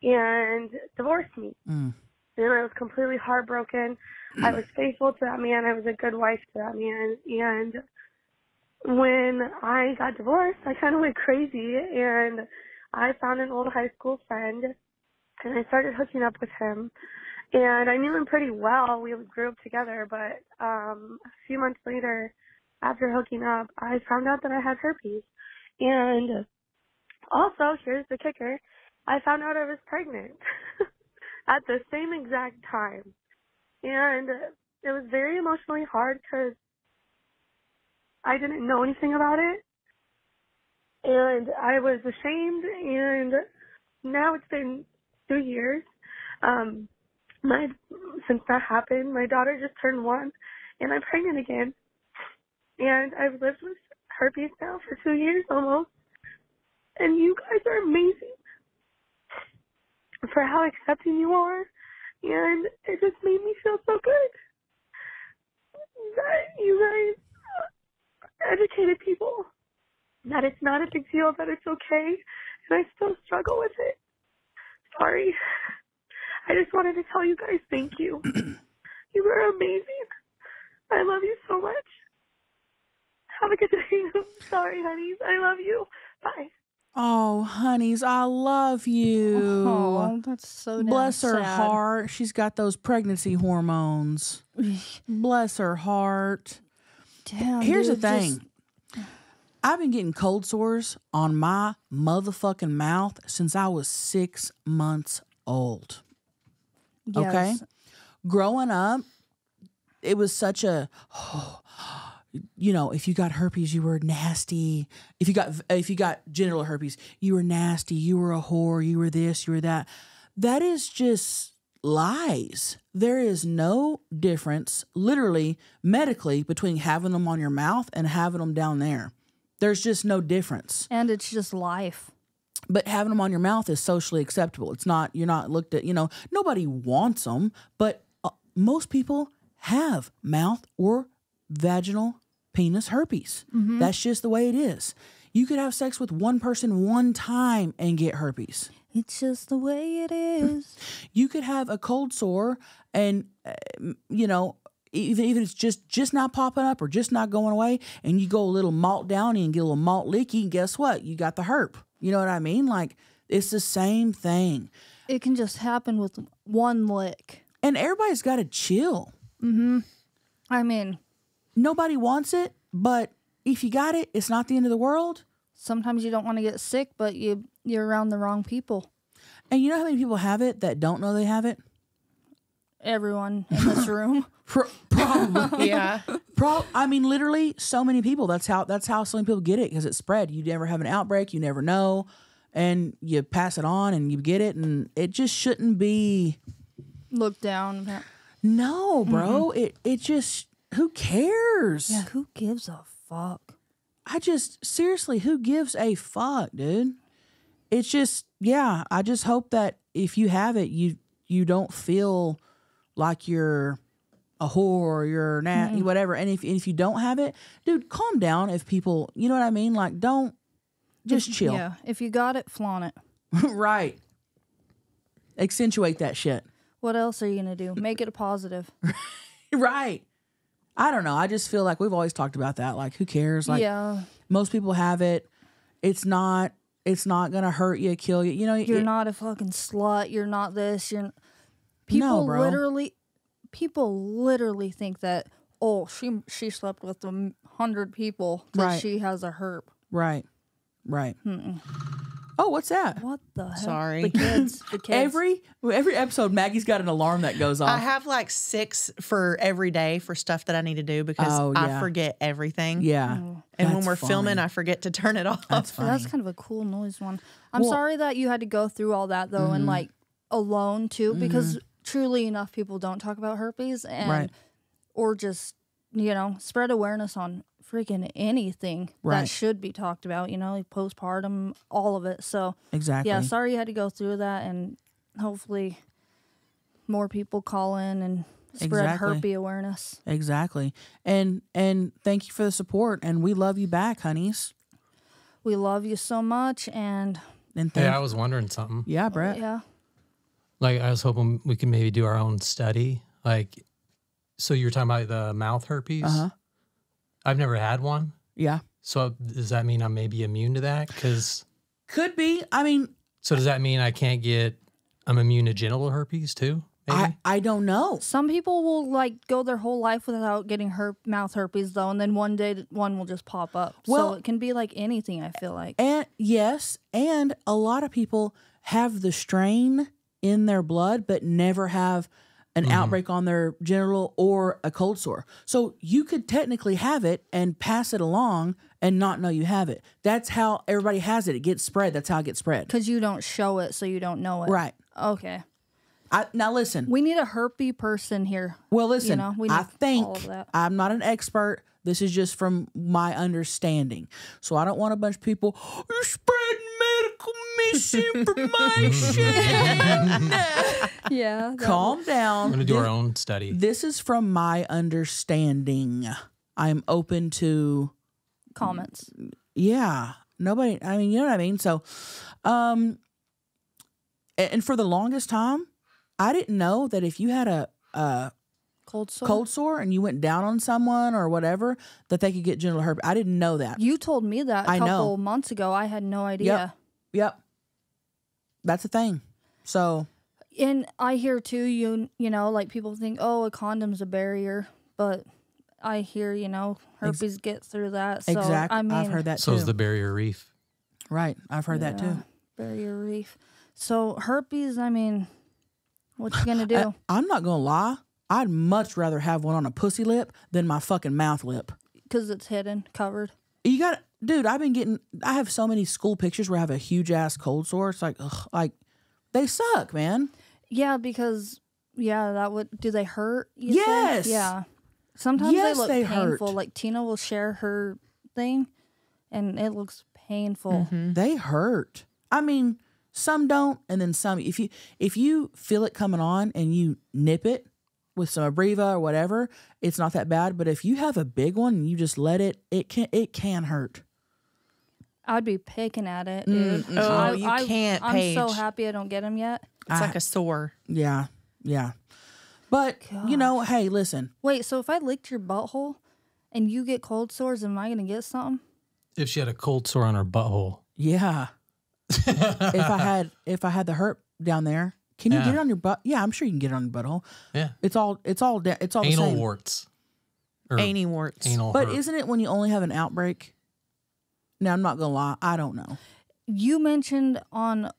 and divorced me. Mm. And I was completely heartbroken. I was faithful to that man. I was a good wife to that man. And when I got divorced, I kind of went crazy and I found an old high school friend and I started hooking up with him. And I knew him pretty well. We grew up together, but um a few months later, after hooking up, I found out that I had herpes. And also, here's the kicker, I found out I was pregnant at the same exact time. And it was very emotionally hard because I didn't know anything about it. And I was ashamed and now it's been two years. Um my since that happened, my daughter just turned one and I'm pregnant again. And I've lived with herpes now for two years almost. And you guys are amazing for how accepting you are. And it just made me feel so good that you guys educated people that it's not a big deal, that it's okay, and I still struggle with it. Sorry. I just wanted to tell you guys thank you. you were amazing. I love you so much. Have a good day. Sorry, honeys. I love you. Bye. Oh, honeys, I love you. Oh, that's so damn Bless her sad. heart. She's got those pregnancy hormones. Bless her heart. Damn, Here's dude, the just- thing. I've been getting cold sores on my motherfucking mouth since I was six months old. Okay. Growing up, it was such a, you know, if you got herpes, you were nasty. If you got if you got genital herpes, you were nasty. You were a whore. You were this. You were that. That is just lies. There is no difference, literally medically, between having them on your mouth and having them down there. There's just no difference And it's just life. But having them on your mouth is socially acceptable. It's not you're not looked at. You know, nobody wants them, but uh, most people have mouth or vaginal penis herpes. That's just the way it is. You could have sex with one person one time and get herpes. It's just the way it is. You could have a cold sore and uh, you know even even if it's just just not popping up or just not going away and you go a little malt downy and get a little malt leaky and guess what? You got the herp. You know what I mean? Like it's the same thing. it can just happen with one lick. And everybody's got to chill. Mm-hmm. I mean, Nobody wants it, but if you got it, it's not the end of the world. sometimes you don't want to get sick, but you you're around the wrong people. And you know how many people have it that don't know they have it? Everyone in this room. Pro- probably. Yeah. Pro- I mean, literally, so many people. That's how. That's how so many people get it because it's spread. You never have an outbreak. You never know, and you pass it on, and you get it, and it just shouldn't be. looked down. No, bro. Mm-hmm. It it just who cares? Yeah, who gives a fuck? I just seriously, who gives a fuck, dude? It's just yeah. I just hope that if you have it, you you don't feel like you're a whore or you're nat whatever. And if if you don't have it, dude, calm down. If people, you know what I mean, like don't just chill. Yeah, if you got it, flaunt it. right. Accentuate that shit. What else are you gonna do? Make it a positive. Right. I don't know. I just feel like we've always talked about that. Like, who cares? Like, yeah, most people have it. It's not. It's not gonna hurt you, kill you. You know, you're it- not a fucking slut. You're not this. You're people bro. literally. People literally think that oh she she slept with a hundred people because Right. she has a herp. Right. Right. Oh, what's that? What the hell? Sorry. The kids. The kids. Every every episode, Maggie's got an alarm that goes off. I have like six for every day for stuff that I need to do because Oh, yeah. I forget everything. yeah. Oh. And when we're filming. I forget to turn it off. That's So that's kind of a cool noise one. I'm Well- sorry that you had to go through all that though, and mm-hmm. like alone too, because mm-hmm. Truly enough people don't talk about herpes and Right. or just you know spread awareness on freaking anything Right. that should be talked about. You know, like postpartum, all of it. So exactly. yeah, sorry you had to go through that, and hopefully more people call in and spread Exactly. herpes awareness. Exactly. And and thank you for the support. And we love you back, honeys. We love you so much, and And Hey, I was wondering something. yeah, Brett. yeah, Like, I was hoping we could maybe do our own study. Like, so you're talking about the mouth herpes? Uh huh. I've never had one. Yeah. So does that mean I'm maybe immune to that? Because Could be. I mean, so does that mean I can't get? I'm immune to genital herpes too? Maybe. I I don't know. Some people will like go their whole life without getting her mouth herpes though, and then one day one will just pop up. Well- so it can be like anything. I feel like. And yes, and a lot of people have the strain in their blood, but never have an mm-hmm. outbreak on their genital or a cold sore. So you could technically have it and pass it along and not know you have it. That's how everybody has it. It gets spread. That's how it gets spread. Because you don't show it, so you don't know it. Right. Okay. I, now listen. We need a herpes person here. Well, listen, know, we I need all think of that. I'm not an expert. This is just from my understanding. So I don't want a bunch of people oh, "You're spreading medical misinformation. Yeah. that- Calm I'm down. gonna do our own study. This is from my understanding. I'm open to Comments. yeah. Nobody. I mean, you know what I mean. So, um, and for the longest time, I didn't know that if you had a a Cold sore. cold sore and you went down on someone or whatever, that they could get genital herpes. I didn't know that. You told me that a I couple know. months ago. I had no idea. Yep. That's a thing. So And I hear too, you you know, like people think, oh, a condom's a barrier, but I hear, you know, herpes get through that. So exactly, I mean, I've heard that So too. is the barrier reef. right, I've heard that too. Barrier reef. So herpes, I mean, what you gonna do? I, am not gonna lie. I'd much rather have one on a pussy lip than my fucking mouth lip. Because it's hidden, covered. You got, dude. I've been getting. I have so many school pictures where I have a huge ass cold sore. It's like, ugh, like they suck, man. Yeah, because yeah, that would. Do they hurt? you say? Yes. Yeah. Sometimes Yes, they look they painful. hurt. Like Tina will share her thing, and it looks painful. Mm-hmm. They hurt. I mean, some don't, and then some. If you if you feel it coming on and you nip it with some Abreva or whatever, it's not that bad. But if you have a big one and you just let it, it can it can hurt. I'd be picking at it, dude. Mm, oh, I, you I- can't, I'm so happy I don't get them yet. It's I- like a sore. Yeah, yeah. But you know, hey, listen. Wait, so if I licked your butthole and you get cold sores, am I gonna get something? If she had a cold sore on her butthole. Yeah. if I had if I had the hurt down there, can you Yeah. get it on your butt? Yeah, I'm sure you can get it on your butthole. Yeah. It's all it's all da- it's all the Anal same. warts. Or Any warts. Anal But hurt. isn't it when you only have an outbreak? Now I'm not gonna lie, I don't know. You mentioned on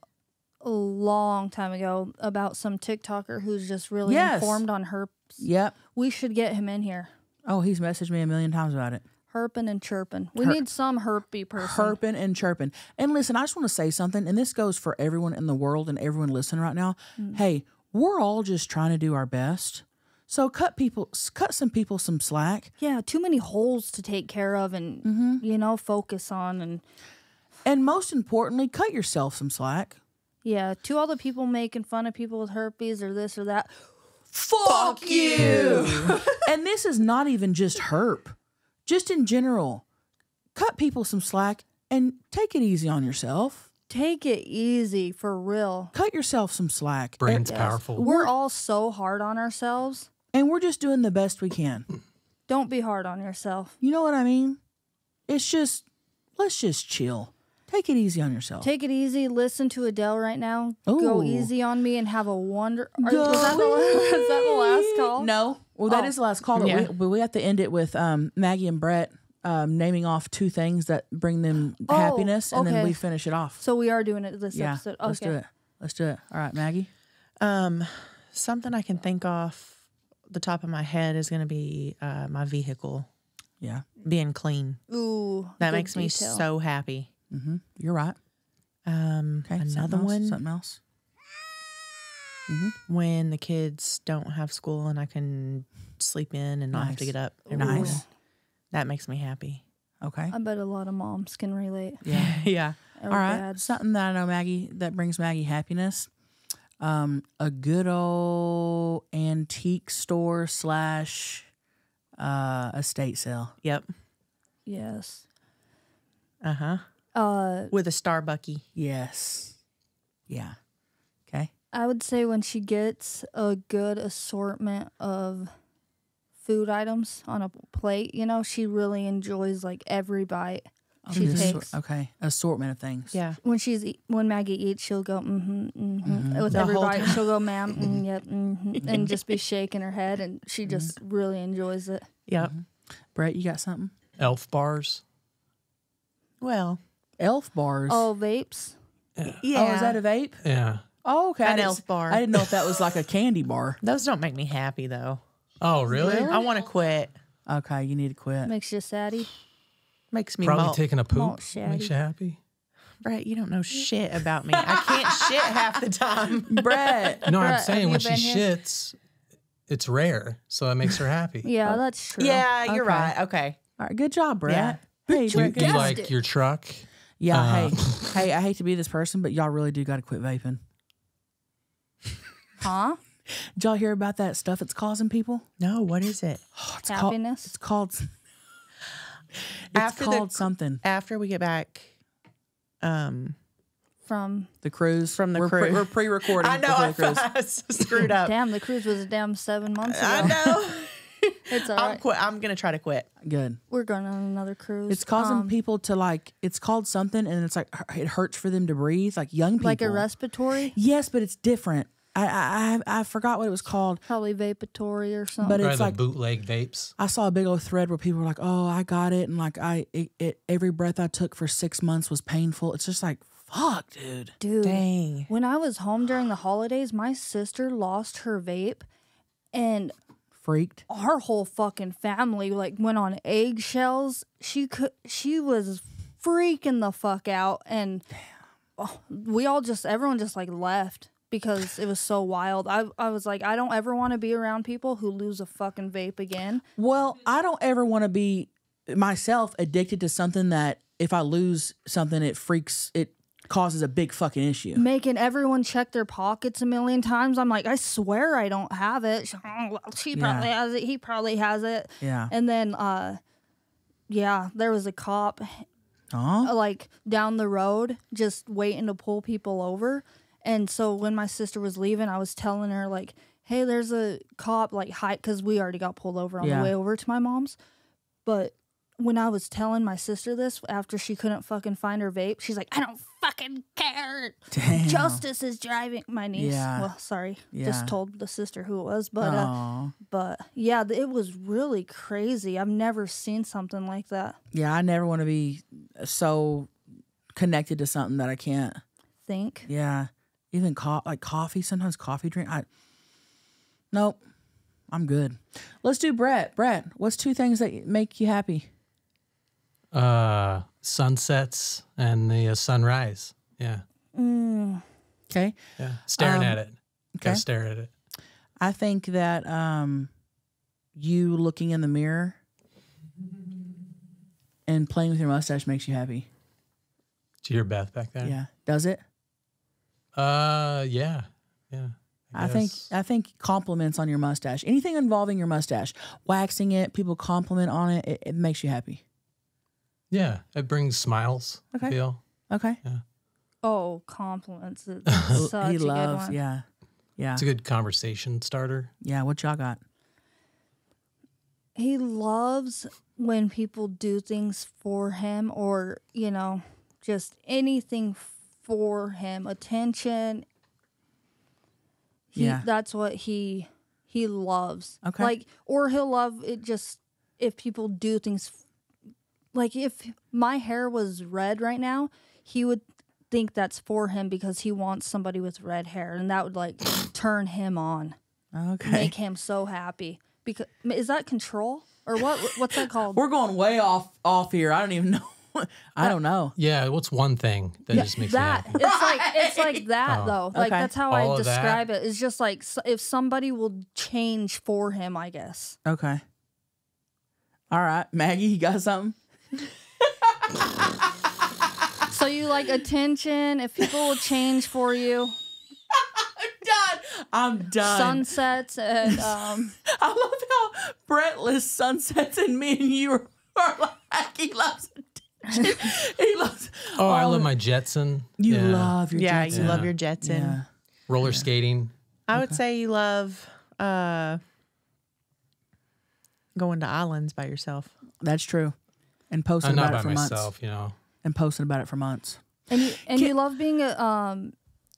a long time ago about some TikToker who's just really Yes. informed on herpes. Yep. We should get him in here. Oh, he's messaged me a million times about it. Herping and chirping. We Her- need some herpy person. Herping and chirping. And listen, I just want to say something, and this goes for everyone in the world and everyone listening right now. Mm. Hey, we're all just trying to do our best. So cut people, cut some people some slack. Yeah, too many holes to take care of and Mm-hmm. you know focus on and And most importantly, cut yourself some slack. yeah. To all the people making fun of people with herpes or this or that, Fuck you. and this is not even just herp, just in general. Cut people some slack and take it easy on yourself. take it easy for real. Cut yourself some slack. Brain's Yes. powerful. We're all so hard on ourselves. And we're just doing the best we can. Don't be hard on yourself. You know what I mean? It's just, let's just chill. Take it easy on yourself. Take it easy. Listen to Adele right now. Go easy on me and have a wonder. Or, Go was, that the, was that the last call? No. Well, that Oh. is the last call. But, Yeah. we, we have to end it with um, Maggie and Brett um, naming off two things that bring them Oh, happiness, and then we finish it off. So we are doing it this yeah, episode. let's do it. Let's do it. All right, Maggie. Um, something I can think off the top of my head is going to be uh, my vehicle Yeah, being clean. Ooh, That good makes me so happy. mm-hmm. you're right. Um, Okay, another else? one Something else. When the kids don't have school and I can sleep in and not have to get up. Nice. morning. That makes me happy. Okay. I bet a lot of moms can relate. Yeah. yeah. Or All right. dads. Something that I know Maggie that brings Maggie happiness. Um, a good old antique store slash uh estate sale. Yep. Yes. Uh huh. Uh, With a Starbucky. Yes. Yeah. Okay. I would say when she gets a good assortment of food items on a plate, you know, she really enjoys like every bite she Just assor- takes. okay. Assortment of things. Yeah. When she's e- when Maggie eats, she'll go mm-hmm, mm-hmm. with The every bite. time. She'll go ma'am, mm, yep, mm-hmm, and just be shaking her head, and she Mm-hmm. just really enjoys it. Yep. Brett, you got something? Elf bars. Well, Elf bars. Oh, vapes. yeah. Oh, is that a vape? Yeah. Oh, okay. I An didn't elf bar. I didn't know if that was like a candy bar. Those don't make me happy though. Oh, really? I want to quit. Okay, you need to quit. Makes you saddy. Makes me Probably malt. taking a poop malt makes you happy. Brett, you don't know shit about me. I can't shit half the time. Brett. You know what I'm saying? have When you she been here? shits, it's rare, so it makes her happy. Yeah, that's true. Yeah, you're Okay. right. Okay. All right, good job, Brett. Yeah. Hey, You, Brett, you job. like it. your truck? Yeah, Uh, hey, hey, I hate to be this person, but y'all really do got to quit vaping. Huh? Did y'all hear about that stuff it's causing people? No, what is it? It's called- Happiness? it's called. It's After the- called something. After we get back, um, From The cruise From the we're cruise. we're pre-recording. I know before I, the cruise. I screwed up. damn, the cruise was a damn seven months ago. I know. It's all I'm right. quit. I'm gonna try to quit. Good. We're going on another cruise. It's causing Um, people to like. It's called something, and it's like it hurts for them to breathe. Like young people. like a respiratory, Yes, but it's different. I I I I forgot what it was called. probably vapatory or something. But it's the like bootleg vapes. I saw a big old thread where people were like, "Oh, I got it," and like I, it, it every breath I took for six months was painful. It's just like, fuck, dude. Dude, Dang. when I was home during the holidays, my sister lost her vape, and Freaked. our whole fucking family like went on eggshells. She could, she was freaking the fuck out, and oh, we all just, everyone just like left because it was so wild. I, I was like, I don't ever want to be around people who lose a fucking vape again. Well, I don't ever want to be myself addicted to something that if I lose something, it freaks. It causes a big fucking issue. making everyone check their pockets a million times. I'm like, I swear I don't have it. She, "Oh, well, she probably has it. He probably has it. Yeah. And then, uh, yeah, there was a cop. Aw. uh, like down the road, just waiting to pull people over. And so when my sister was leaving, I was telling her like, "Hey, there's a cop like hi," because we already got pulled over on Yeah. the way over to my mom's. But when I was telling my sister this after she couldn't fucking find her vape, she's like, "I don't fucking care. Damn. Justice is driving my niece." Yeah. Well, sorry, Yeah. just told the sister who it was, but uh, but yeah, it was really crazy. I've never seen something like that. yeah, I never want to be so connected to something that I can't. Think. Yeah, even co- like coffee. Sometimes coffee drink. I nope. I'm good. Let's do Brett. Brett, what's two things that make you happy? Uh, sunsets and the uh, sunrise. Yeah. Mm. Okay. Yeah. Staring Um, at it. Okay. stare at it. I think that um, you looking in the mirror and playing with your mustache makes you happy. Did you hear Beth back there? Yeah. Does it? Uh, yeah. Yeah. I, think. I think compliments on your mustache. Anything involving your mustache, waxing it, people compliment on it, it, it makes you happy. Yeah. It brings smiles. I Okay. feel. Okay. Oh, compliments. It's such he a good loves, one. yeah. Yeah. It's a good conversation starter. Yeah, what y'all got? He loves when people do things for him or, you know, just anything for him. Attention. He, Yeah. That's what he he loves. Okay. Like or he'll love it just if people do things like if my hair was red right now, he would think that's for him because he wants somebody with red hair and that would like turn him on. Okay. Make him so happy. Because is that control or what what's that called? We're going way off off here. I don't even know. I don't know. Yeah. What's one thing that Yeah, just makes that happy? it's like it's like that Oh. though. Like Okay. that's how All I describe it. It's just like if somebody will change for him, I guess. Okay. All right, Maggie, you got something? So you like attention? If people will change for you, I'm Done. I'm done. sunsets and um, I love how Brett lists sunsets and me and you are, are like he loves. he loves. Oh, I love my Jetson. You Yeah. love your yeah, Jetson. you love your Jetson. Yeah. roller skating. I would say you love uh, going to islands by yourself. That's true. And posting I'm about it for months. myself, you know. And posting about it for months. and you and Can- you love being uh, um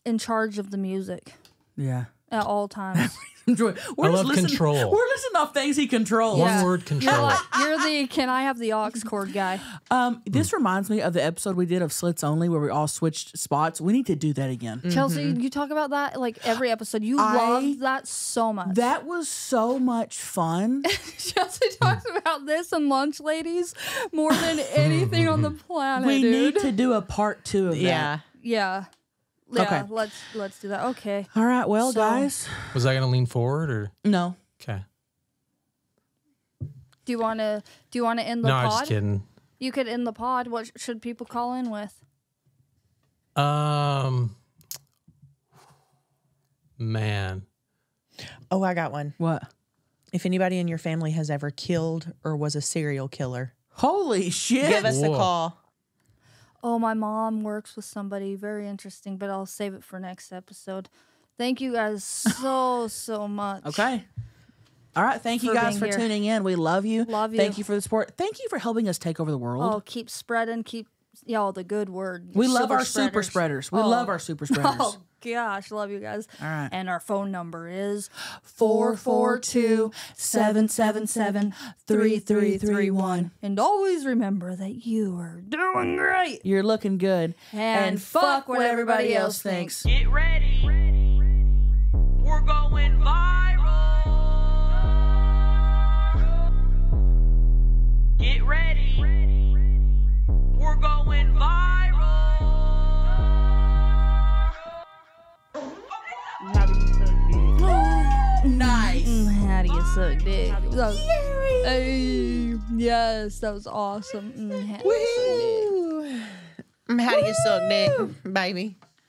in charge of the music Yeah. At all times. Enjoy. We're I love listening- control. We're listening off things he controls. One Yeah. word You're control. like you're the can I have the aux cord guy? Um, this hmm. reminds me of the episode we did of Slits Only where we all switched spots. We need to do that again. Mm-hmm. Chelcie, you talk about that like every episode. You I- love that so much. That was so much fun. Chelcie talks hmm. about this and lunch ladies more than anything on the planet, we dude. need to do a part two of that. Yeah. yeah. Yeah, Okay. let's let's do that. Okay. All right. Well, So- guys. Was I going to lean forward or? No. Okay. Do you want to do you want to end the pod? No, I was pod? just kidding. You could end the pod. What should people call in with? Um, man. Oh, I got one. What? If anybody in your family has ever killed or was a serial killer, Holy shit. give us a call. Oh, my mom works with somebody very interesting, but I'll save it for next episode. Thank you guys so so much. Okay. All right. Thank you guys for here. tuning in. We love you. Love you. Thank you. you for the support. Thank you for helping us take over the world. Oh, keep spreading, keep y'all the good word. we love Sugar our super spreaders. We Oh. love our super oh, spreaders. Oh gosh, love you guys. All right. And our phone number is 442-777-3331. And always remember that you are doing great. You're looking good. And fuck what everybody else thinks. Get ready. We're going viral. Get ready. We're going viral. Nice. Mm, How do you suck dick? So- Hey, yes, that was awesome. Mm, how do you suck dick? How do you suck dick, baby?